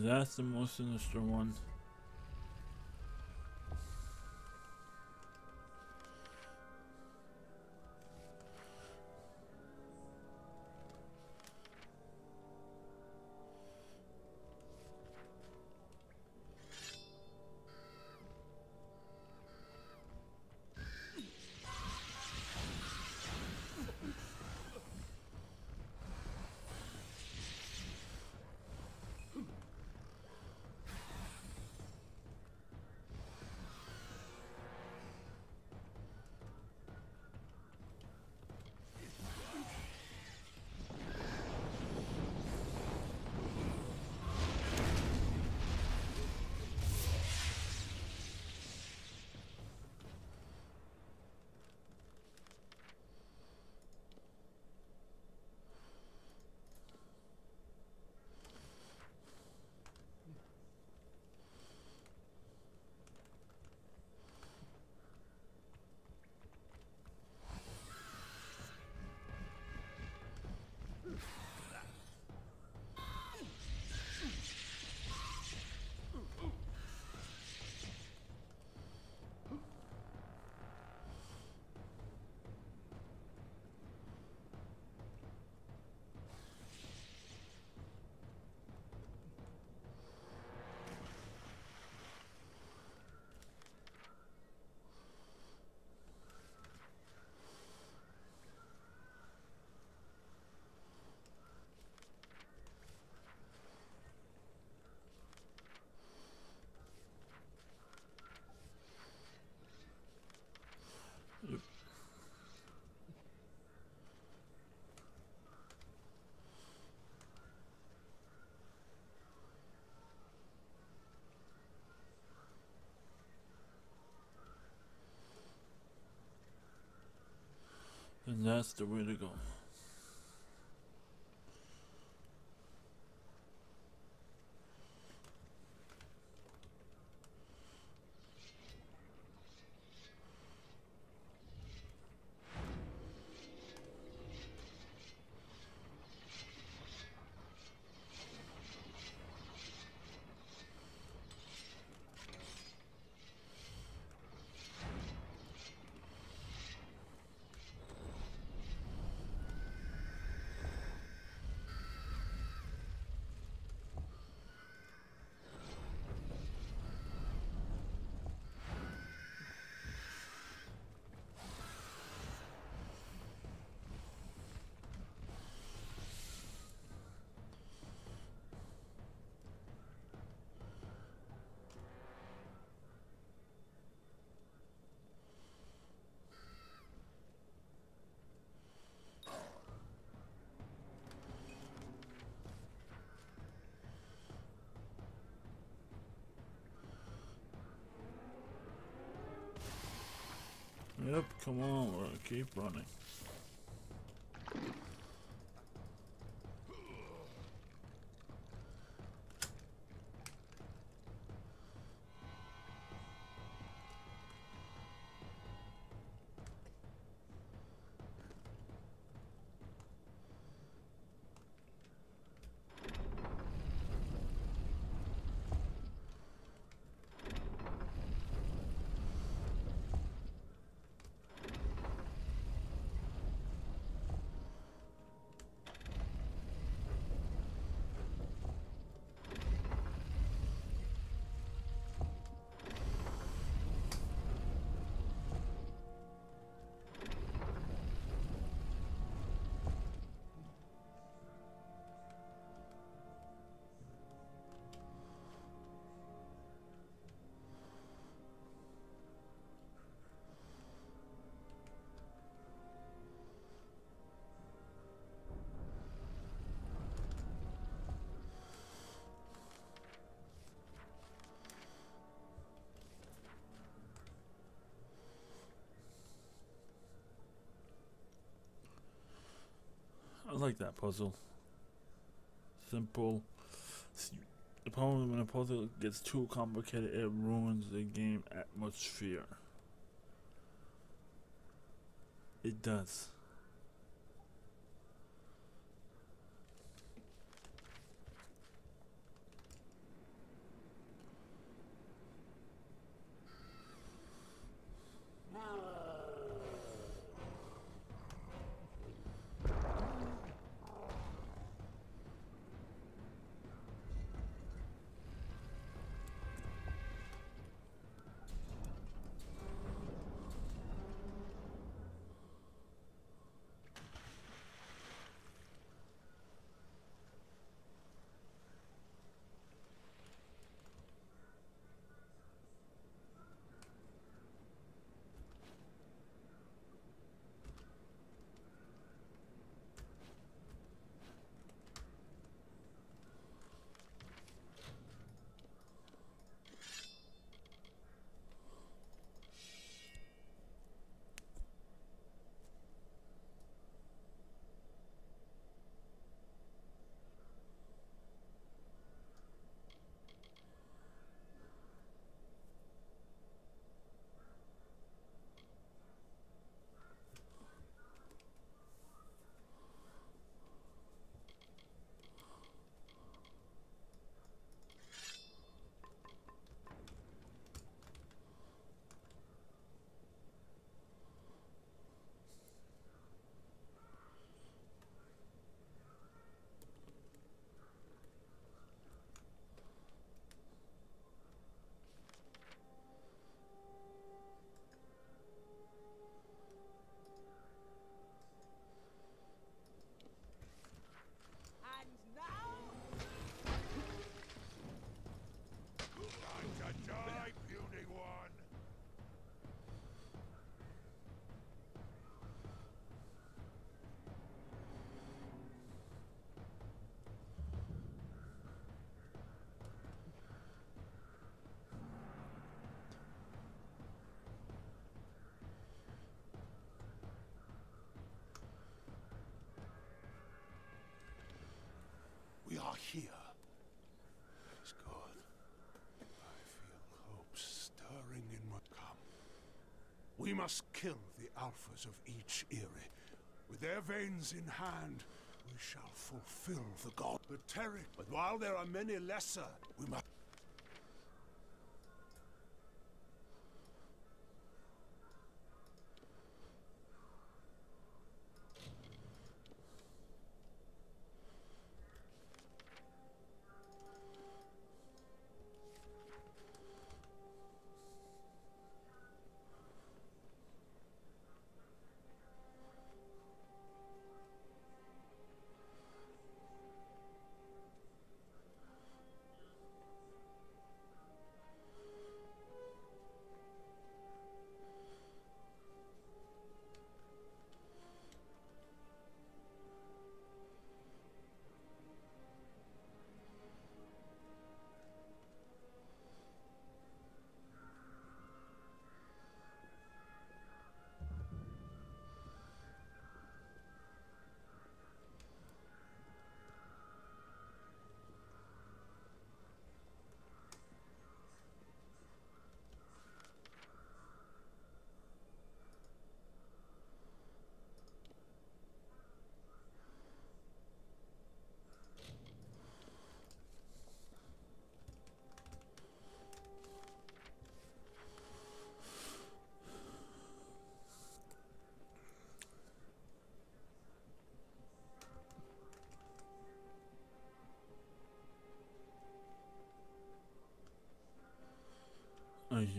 That's the most sinister one. That's the way to go. Yep, come on, keep running. Like that puzzle. Simple. The problem when a puzzle gets too complicated, it ruins the game atmosphere. It does. Must kill the alphas of each Eyrie. With their veins in hand, we shall fulfill the god. The Terric. But while there are many lesser, we must...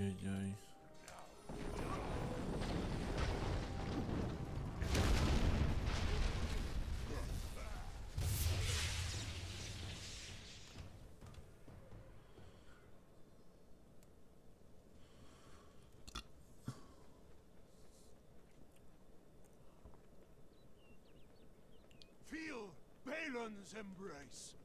Ay, ay. Feel Balin's embrace.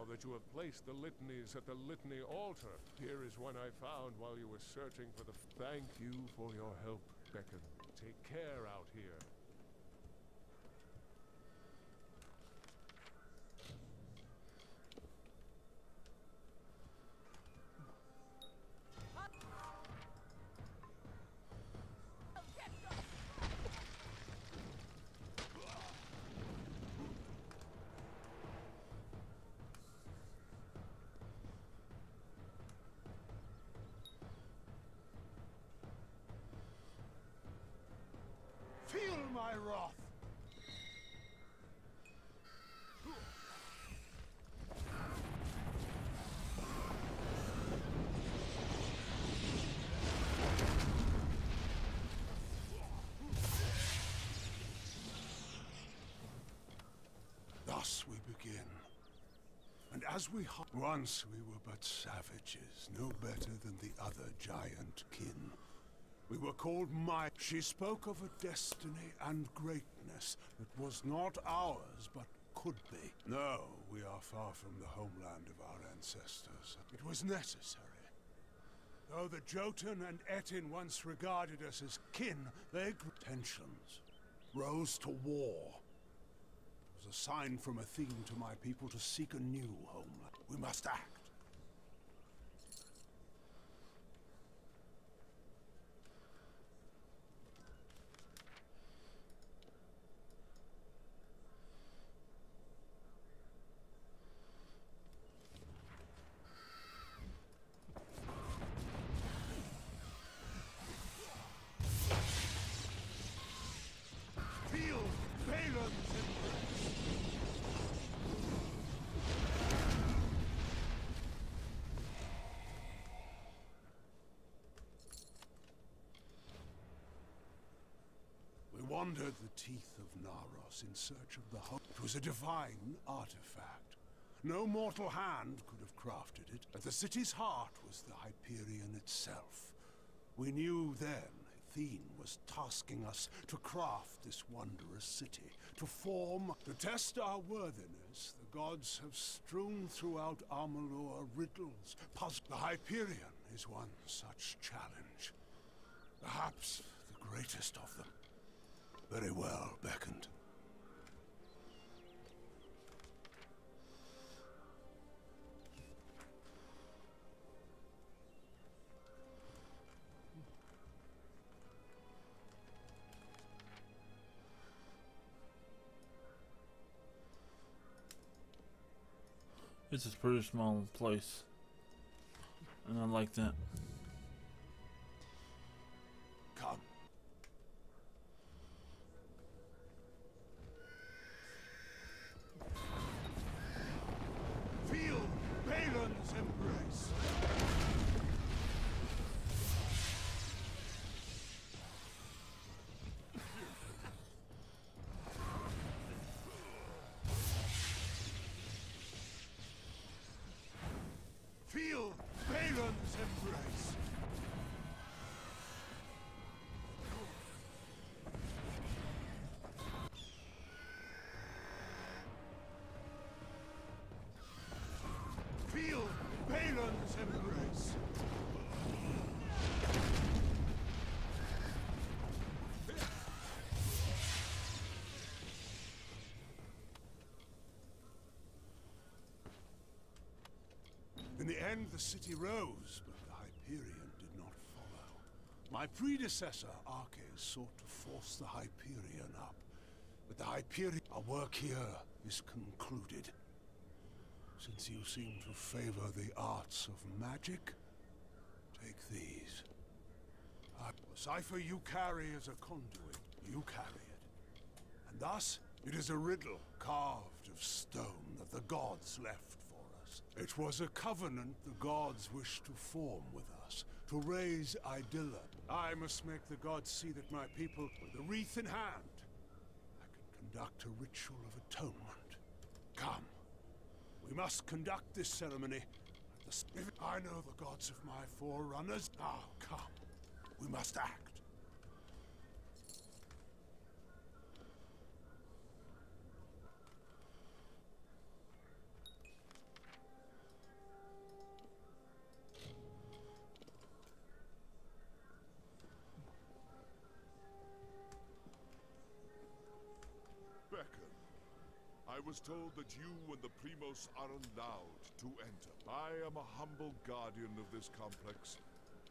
Now that you have placed the litanies at the litany altar, here is one I found while you were searching for the. Thank you for your help, Beckoned. Take care out here. My wrath. Thus we begin. And as we once we were but savages, no better than the other giant kin. We were called might. She spoke of a destiny and greatness that was not ours, but could be. No, we are far from the homeland of our ancestors. It was necessary. Though the Jottun and Ettin once regarded us as kin, their tensions rose to war. It was a sign from Athene to my people to seek a new homeland. We must act. Feel Balin's embrace. We wandered the teeth of Naros in search of the hope. It was a divine artifact. No mortal hand could have crafted it. At the city's heart was the Hyperion itself. We knew then Athene was tasking us to craft this wondrous city, to form, to test our worthiness. The gods have strewn throughout Amalur riddles, puzzles. The Hyperion is one such challenge. Perhaps the greatest of them. Very well, Beckoned. It's a pretty small place. And I like that. In the end, the city rose, but the Hyperion did not follow. My predecessor, Arcas, sought to force the Hyperion up. But the Hyperion... Our work here is concluded. Since you seem to favor the arts of magic, take these. The cipher you carry is a conduit. You carry it. And thus, it is a riddle carved of stone that the gods left for us. It was a covenant the gods wished to form with us, to raise Idylla. I must make the gods see that my people, with a wreath in hand, I can conduct a ritual of atonement. Come. We must conduct this ceremony at the I know the gods of my forerunners. Now, come. We must act. I was told that you and the Primos are allowed to enter. I am a humble guardian of this complex.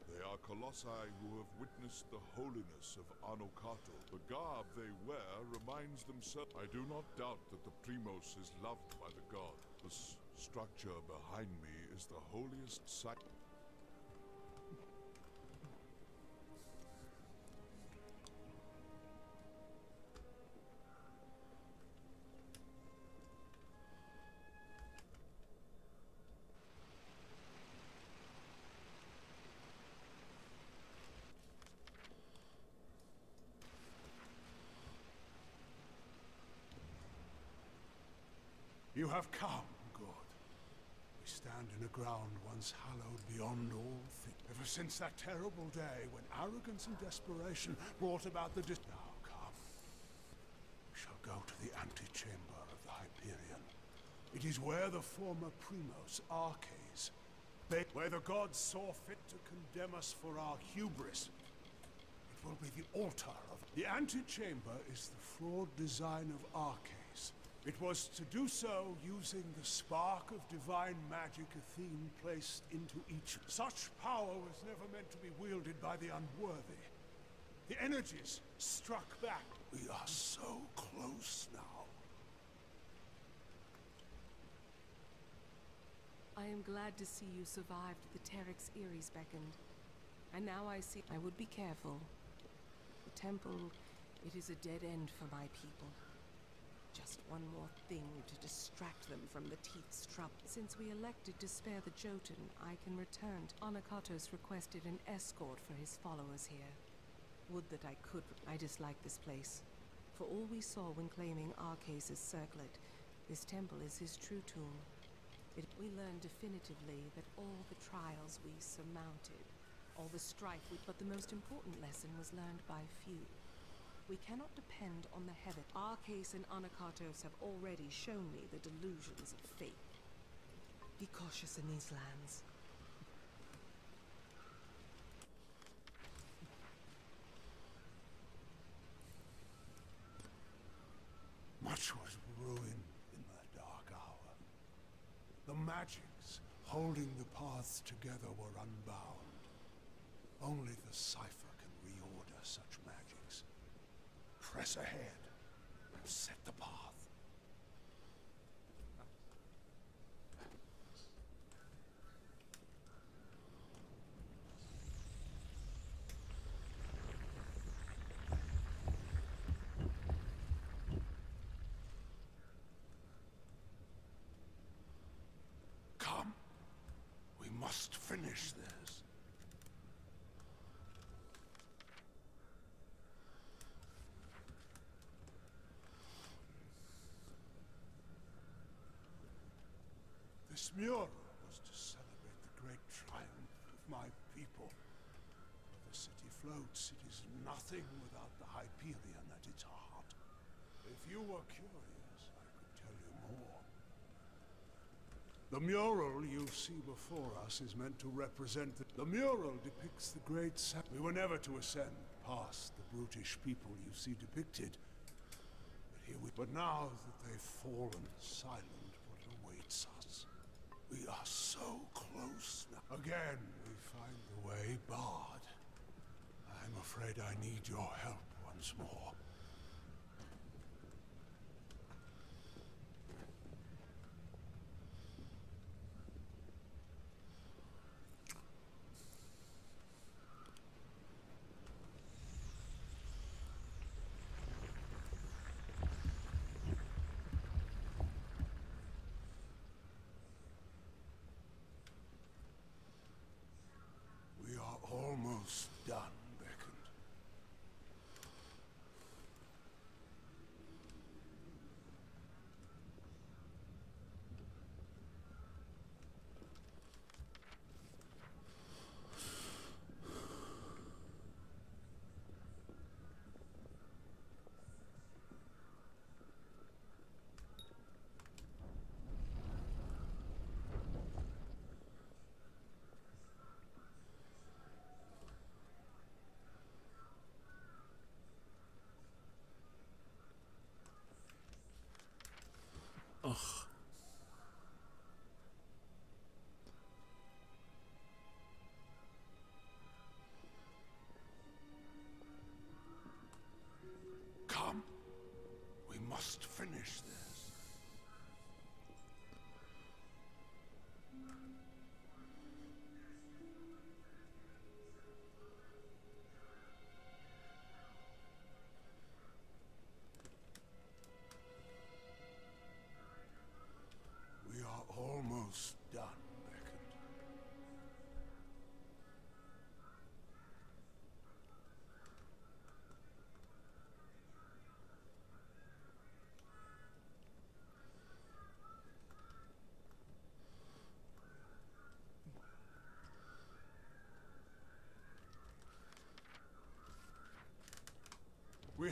They are colossi who have witnessed the holiness of Anokato. The garb they wear reminds them so. I do not doubt that the Primos is loved by the god. The structure behind me is the holiest site. Ground once hallowed beyond all things. Ever since that terrible day when arrogance and desperation brought about the Now come. We shall go to the antechamber of the Hyperion. It is where the former Primos, Arcas, where the gods saw fit to condemn us for our hubris. It will be the altar of... The antechamber is the flawed design of Arcas. It was to do so using the spark of divine magic Athene placed into each. Such power was never meant to be wielded by the unworthy. The energies struck back. We are so close now. I am glad to see you survived the Terex Eries beckoned. And now I see I would be careful. The temple, it is a dead end for my people. Just one more thing to distract them from the Teeth's trouble. Since we elected to spare the Jottun, I can return. Anakatos requested an escort for his followers here. Would that I could. I dislike this place. For all we saw when claiming Arcas' circlet, this temple is his true tomb. It, we learned definitively that all the trials we surmounted, all the strife we, but the most important lesson was learned by few. We cannot depend on the heaven. Our case and Anakatos have already shown me the delusions of fate. Be cautious in these lands. Much was ruined in that dark hour. The magics holding the paths together were unbound. Only the cipher can reorder such Press ahead and set the path. Come. We must finish. This mural was to celebrate the great triumph of my people. The city floats. It is nothing without the Hyperion at its heart. If you were curious, I could tell you more. The mural you see before us is meant to represent the... The mural depicts the great We were never to ascend past the brutish people you see depicted. But here we... But now that they've fallen silent, what awaits us? We are so close now. Again, we find the way barred. I'm afraid I need your help once more.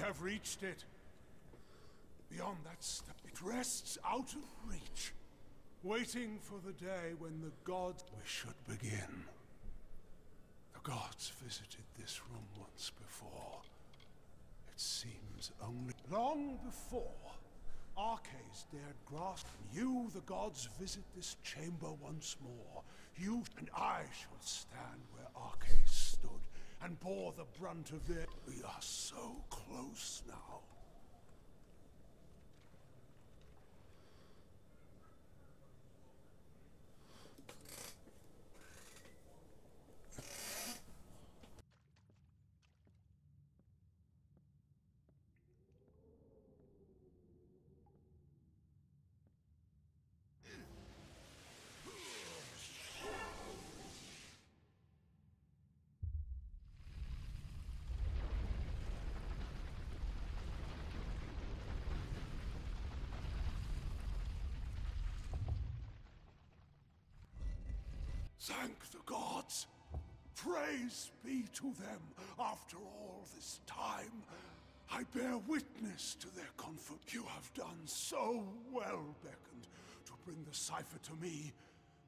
Have reached it. Beyond that step, it rests out of reach, waiting for the day when the gods... We should begin. The gods visited this room once before. It seems only... Long before, Arcas dared grasp... You, the gods, visit this chamber once more. You and I shall stand where stood and bore the brunt of their... We are so close now. Thank the gods. Praise be to them after all this time. I bear witness to their comfort. You have done so well, Beckoned, to bring the cipher to me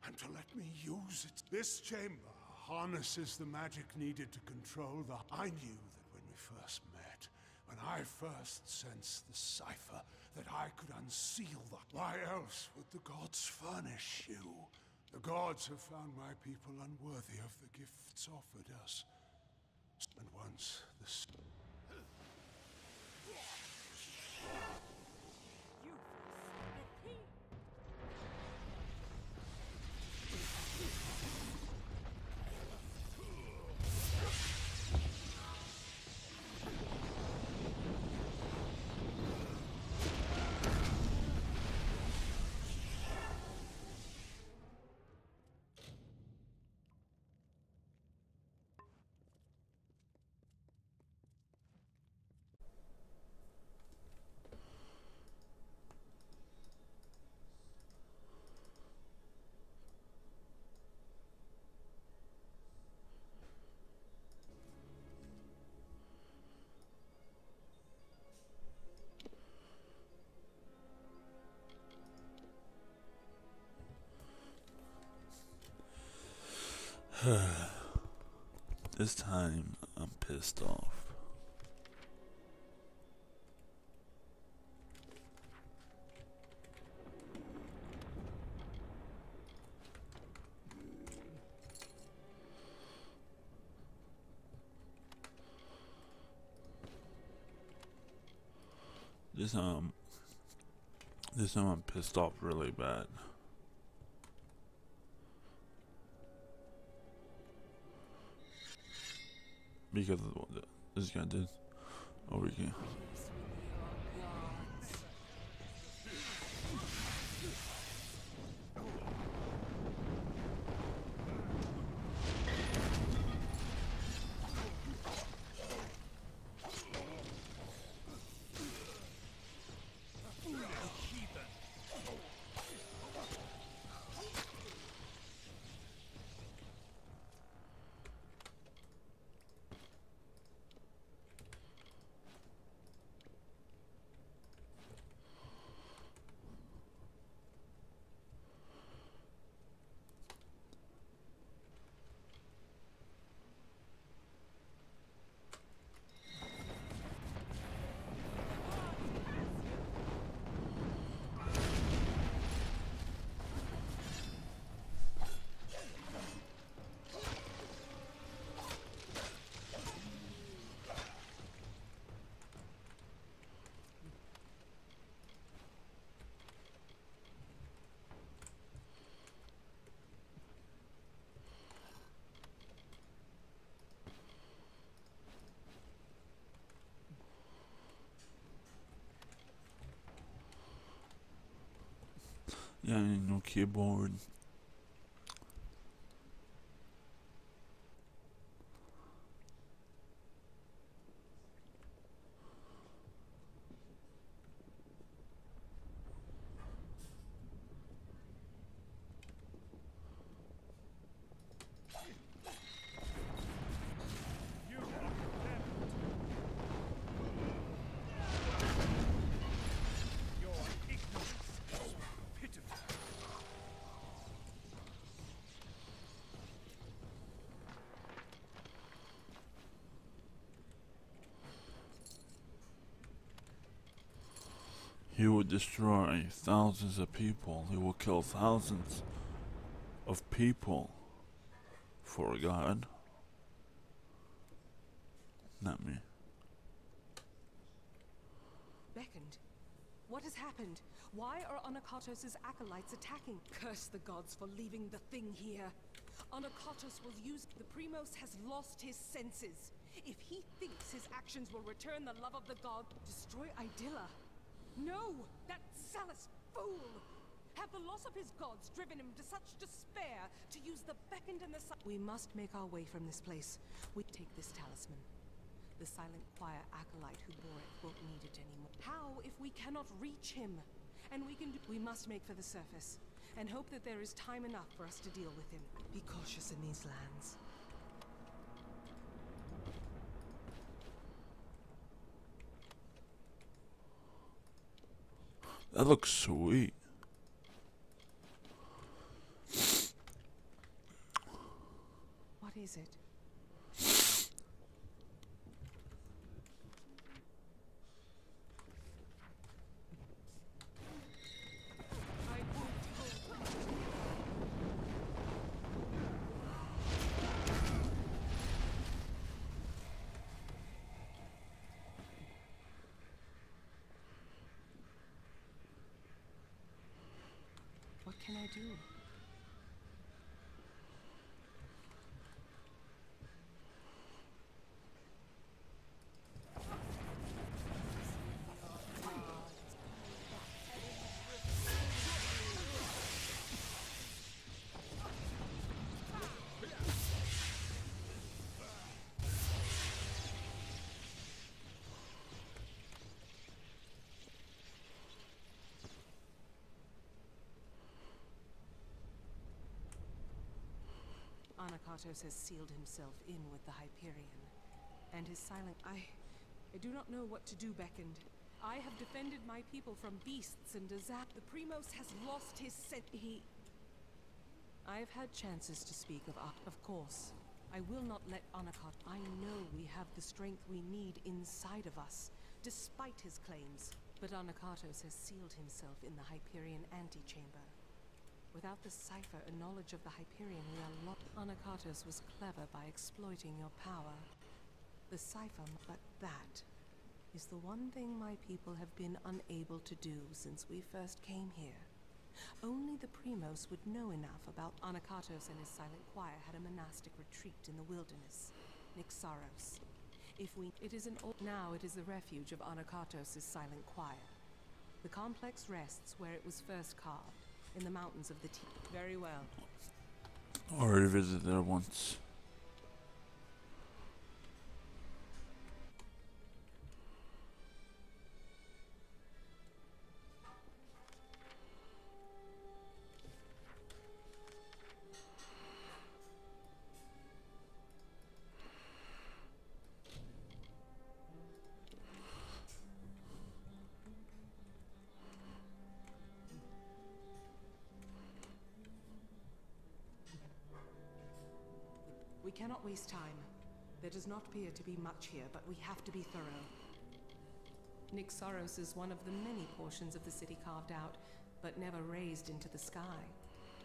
and to let me use it. This chamber harnesses the magic needed to control the... I knew that when we first met, When I first sensed the cipher that I could unseal the... Why else would the gods furnish you? The gods have found my people unworthy of the gifts offered us. And once the... this time I'm pissed off. This um this time I'm pissed off really bad. Because of what this guy did over here. Yeah, no keyboard. He will destroy thousands of people. He will kill thousands of people for God. Not me. Beckoned. What has happened? Why are Anakatos' acolytes attacking? Curse the gods for leaving the thing here. Anakatos will use... The Primos has lost his senses. If he thinks his actions will return the love of the god, destroy Idylla. No! That Salus fool! Have the loss of his gods driven him to such despair to use the beckoned and the We must make our way from this place. We take this talisman. The silent choir acolyte who bore it won't need it anymore. How if we cannot reach him? And we can We must make for the surface, and hope that there is time enough for us to deal with him. Be cautious in these lands. That looks sweet. What is it? Has sealed himself in with the Hyperion. And his silent... I... I do not know what to do, Beckoned. I have defended my people from beasts and disaster. The Primos has lost his set. He... I have had chances to speak of Ak. Of course. I will not let Anakot... I know we have the strength we need inside of us, despite his claims. But Anakatos has sealed himself in the Hyperion antechamber. Without the cipher and knowledge of the Hyperion, we are lost. Anakatos was clever by exploiting your power. The cipher, but that is the one thing my people have been unable to do since we first came here. Only the Primos would know enough about Anakatos and his silent choir had a monastic retreat in the wilderness, Nixaros. If we, it is an old, now it is the refuge of Anakatos' silent choir. The complex rests where it was first carved, in the mountains of the T. Very well. Already visited there once. Waste time. There does not appear to be much here, but we have to be thorough. Nixaros is one of the many portions of the city carved out, but never raised into the sky.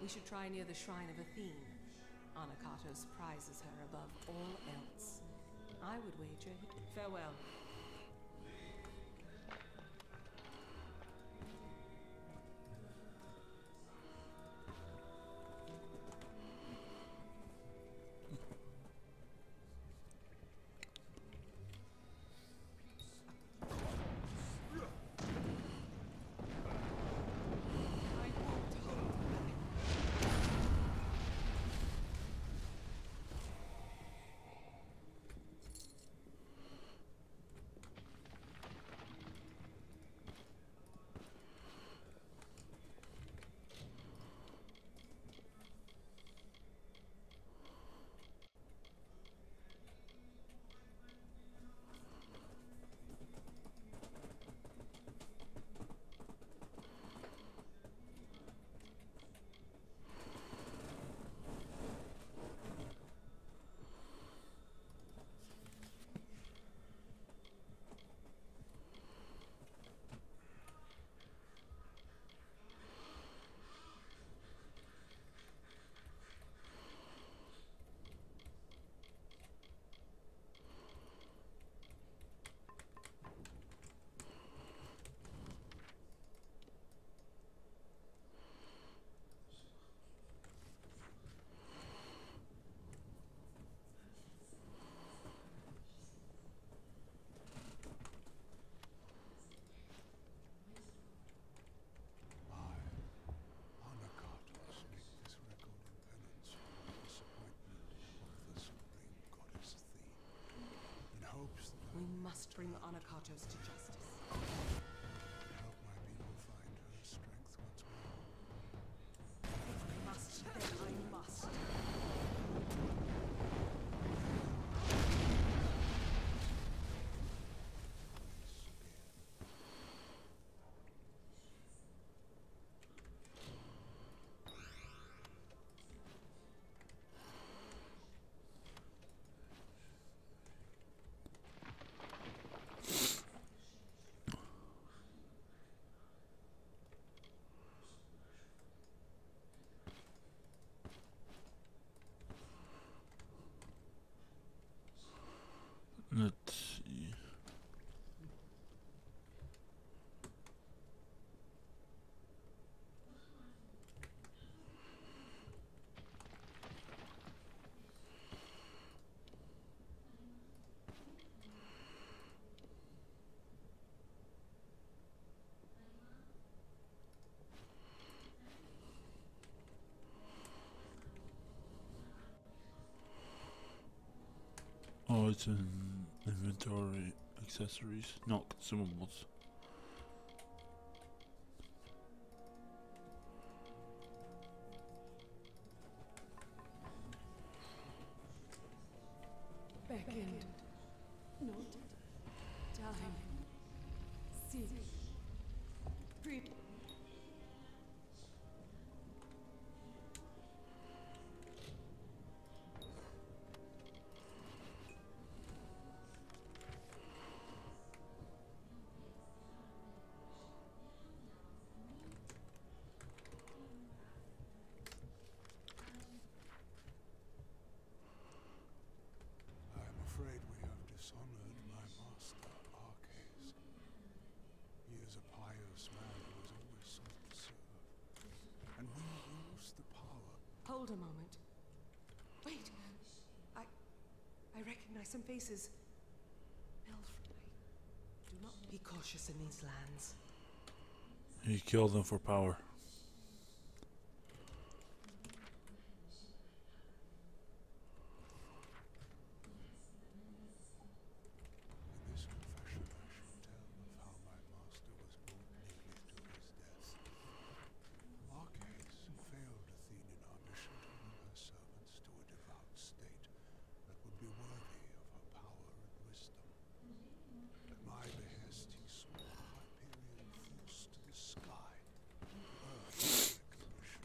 We should try near the shrine of Athene. Anakatos prizes her above all else. I would wager. Farewell. Anakatos to justice. help my people find her strength once more. Must, then I must. Let's see. And inventory accessories, not consumables. Some faces. Belfry. Do not be cautious in these lands. He killed them for power. In this confession, I shall tell of how my master was brought nearly to his death. Arcades failed Athene in our mission to rule her servants to a devout state that would be worthy of her power and wisdom. At my behest, he swore Hyperion force to the sky, to earth recognition.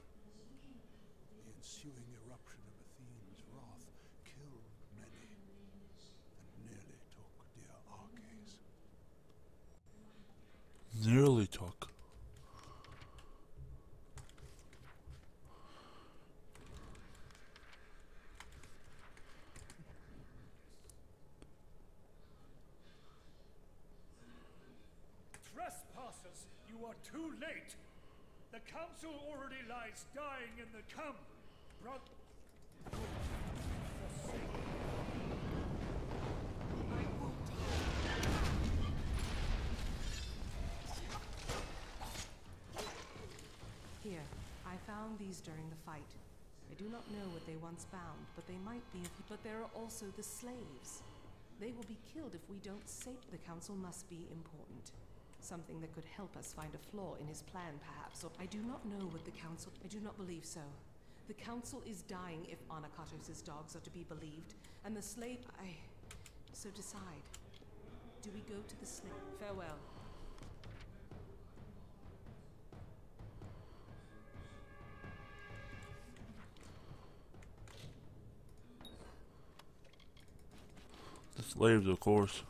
The ensuing eruption of Athene's wrath killed many, and nearly took dear Arcades. Nearly took. Trespassers, you are too late. The council already lies dying in the camp. Bro- Here, I found these during the fight. I do not know what they once bound, but they might be. But there are also the slaves. They will be killed if we don't save. The council must be important. Something that could help us find a flaw in his plan, perhaps. Or I do not know what the council. I do not believe so. The council is dying if Anakatos' dogs are to be believed, and the slave. I. So decide. Do we go to the slave? Farewell. The slaves, of course.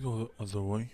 Go the other way.